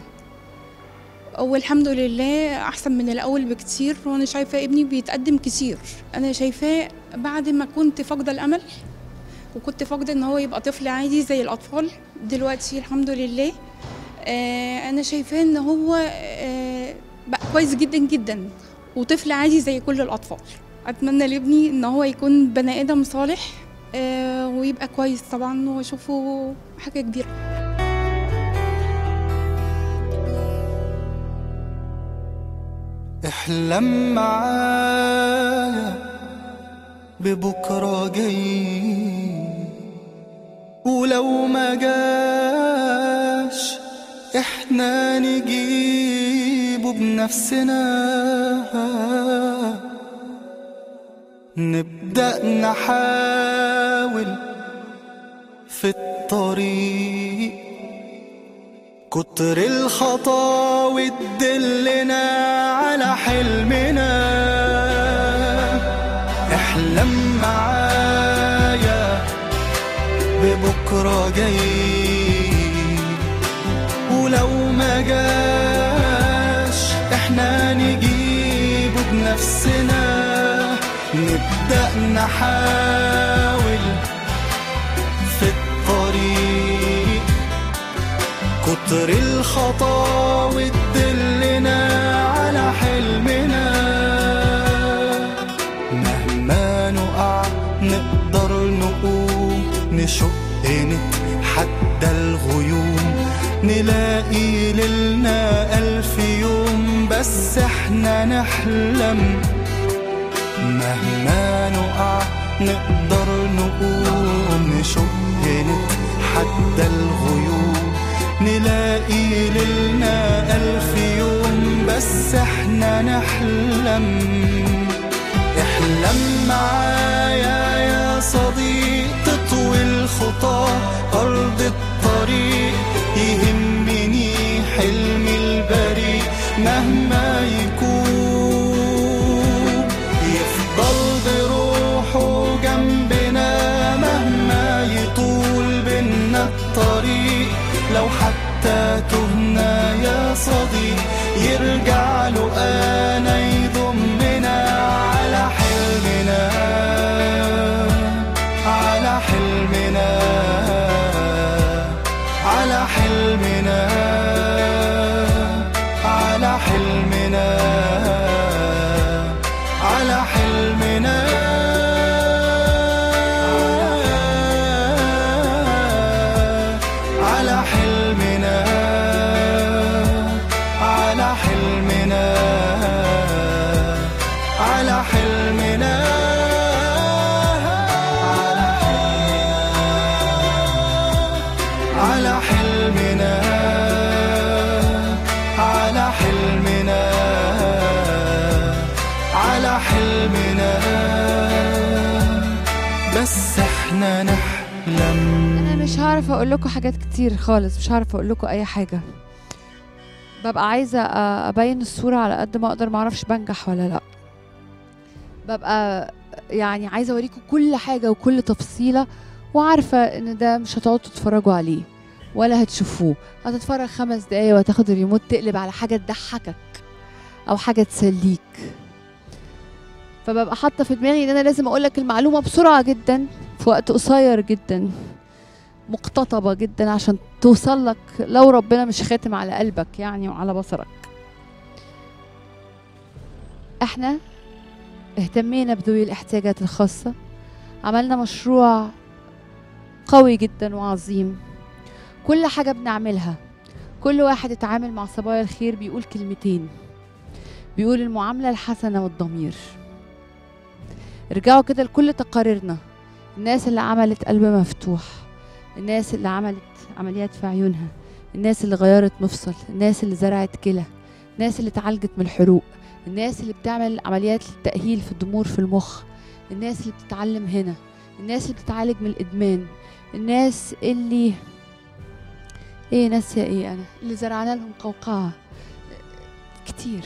والحمد لله أحسن من الأول بكتير وأنا شايفة ابني بيتقدم كتير. أنا شايفاه بعد ما كنت فاقده الأمل وكنت فاقده إن هو يبقى طفل عادي زي الأطفال دلوقتي الحمد لله آه أنا شايفاه إن هو آه كويس جدا جدا. وطفل عادي زي كل الأطفال. أتمنى لابني إن هو يكون بني آدم صالح آه ويبقى كويس طبعا وأشوفه حاجة كبيرة. احلم معايا ببكرة جاي. ولو ما جاش إحنا نجيبه بنفسنا. نبدأ نحاول في الطريق. كتر الخطاوي تدلنا على حلمنا. احلم معايا ببكرة جاي. ولو ما جاش نبدأ نحاول في الطريق. كتر الخطاوي تدلنا على حلمنا. مهما نقع نقدر نقوم نشق نتحدى الغيوم. نلاقي ليلنا ألف يوم بس إحنا نحلم. مهما نقع نقدر نقوم نشق نتحدى الغيوم. نلاقي ليلنا ألف يوم بس إحنا نحلم. احلم معايا يا صديق تطوي الخطى أرض الطريق يهمني حلمي البريء. مهما حتى تهنى يا صديق هعرف أقول لكم حاجات كتير خالص مش هعرف أقول لكم أي حاجة. ببقى عايزة أبين الصورة على قد ما أقدر معرفش بنجح ولا لأ. ببقى يعني عايزة أوريكم كل حاجة وكل تفصيلة وعارفة إن ده مش هتقعدوا تتفرجوا عليه ولا هتشوفوه. هتتفرج خمس دقايق وهتاخد الريموت تقلب على حاجة تضحكك أو حاجة تسليك. فببقى حاطة في دماغي إن أنا لازم أقول لك المعلومة بسرعة جدا في وقت قصير جدا. مقتطبة جدا عشان توصل لك لو ربنا مش خاتم على قلبك يعني وعلى بصرك. إحنا اهتمينا بذوي الاحتياجات الخاصة. عملنا مشروع قوي جدا وعظيم. كل حاجة بنعملها. كل واحد اتعامل مع صبايا الخير بيقول كلمتين. بيقول المعاملة الحسنة والضمير. ارجعوا كده لكل تقاريرنا. الناس اللي عملت قلب مفتوح. الناس اللي عملت عمليات في عيونها الناس اللي غيرت مفصل الناس اللي زرعت كلى الناس اللي اتعالجت من الحروق الناس اللي بتعمل عمليات للتأهيل في الضمور في المخ الناس اللي بتتعلم هنا الناس اللي بتتعالج من الإدمان الناس اللي إيه ناسية إيه أنا؟ اللي زرعنا لهم قوقعة. كتير.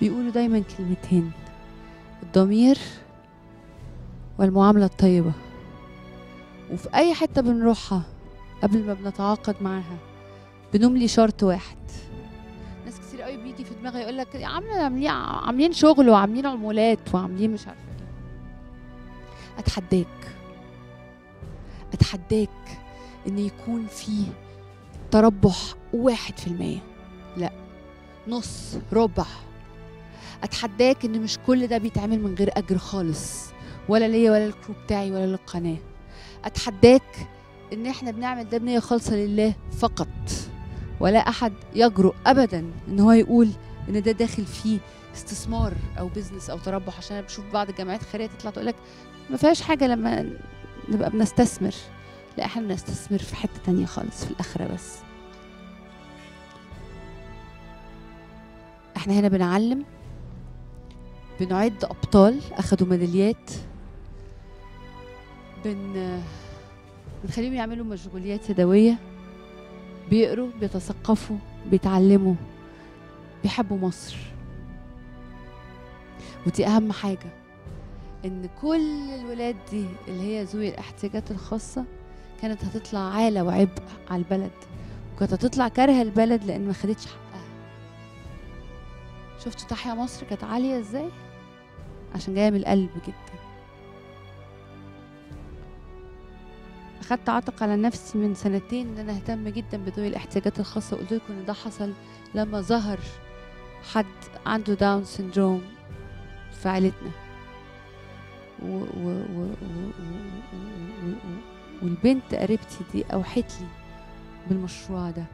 بيقولوا دايما كلمتين الضمير والمعاملة الطيبة. وفي أي حتة بنروحها قبل ما بنتعاقد معاها بنملي شرط واحد. ناس كتير قوي بيجي في دماغي يقول لك عاملين عاملين شغل وعاملين عمولات وعاملين مش عارفة إيه. أتحداك. أتحداك إن يكون في تربح واحد في المية. لا نص ربع. أتحداك إن مش كل ده بيتعمل من غير أجر خالص ولا ليا ولا الكرو بتاعي ولا للقناة. أتحداك إن إحنا بنعمل ده بنية خالصة لله فقط. ولا أحد يجرؤ ابدا إن هو يقول إن ده داخل فيه استثمار أو بزنس أو تربح. عشان أنا بشوف بعض الجامعات الخيرية تطلع تقول لك ما فيهاش حاجة لما نبقى بنستثمر. لا إحنا بنستثمر في حتة تانية خالص في الآخرة بس. إحنا هنا بنعلم بنعد أبطال أخدوا ميداليات. بن بنخليهم يعملوا مشغوليات يدوية بيقروا بيتثقفوا بيتعلموا بيحبوا مصر. ودي أهم حاجة إن كل الولاد دي اللي هي ذوي الاحتياجات الخاصة كانت هتطلع عالة وعبء على البلد وكانت هتطلع كارهة البلد لأن ما خدتش حقها. شفتوا تحيا مصر كانت عالية إزاي؟ عشان جاية من القلب جدا اخدت عاتق على نفسي من سنتين إن أنا أهتم جدا بذوي الاحتياجات الخاصة وقلت لكم إن ده حصل لما ظهر حد عنده داون سندروم في عائلتنا و و و و و والبنت قريبتي دي اوحت لي بالمشروع ده.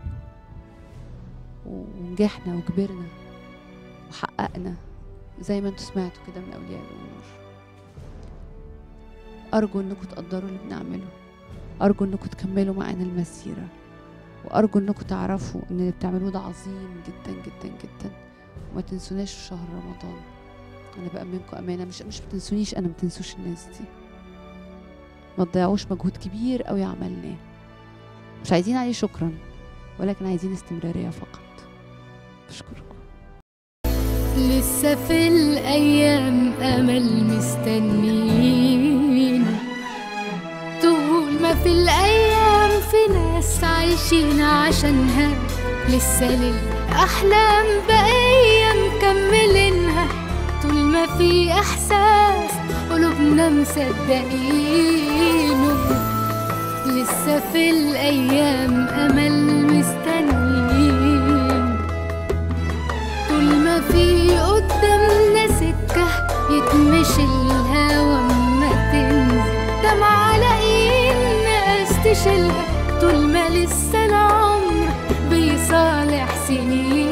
ونجحنا وكبرنا وحققنا زي ما أنتوا سمعتوا كده من أولياء الأمور. أرجو إنكم تقدروا اللي بنعمله. ارجو أنكم تكملوا معانا المسيرة. وأرجو أنكم تعرفوا إن اللي بتعملوه ده عظيم جدا جدا جدا. وما تنسوناش في شهر رمضان. أنا بامنكم أمانة. مش مش بتنسونيش أنا ما تنسوش الناس دي. ما تضيعوش مجهود كبير قوي عملناه. مش عايزين عليه شكرا ولكن عايزين استمرارية فقط. بشكركم لسه في الأيام أمل ما في الأيام في ناس عايشين عشانها. لسه للأحلام بقية مكملينها. طول ما في إحساس قلوبنا مصدقينه. لسه في الأيام أمل مستنين طول ما في قدامنا سكة يتمشي الهوا ما تنزل دمع بشيلها طول ما لسه العمر بيصالح سنين.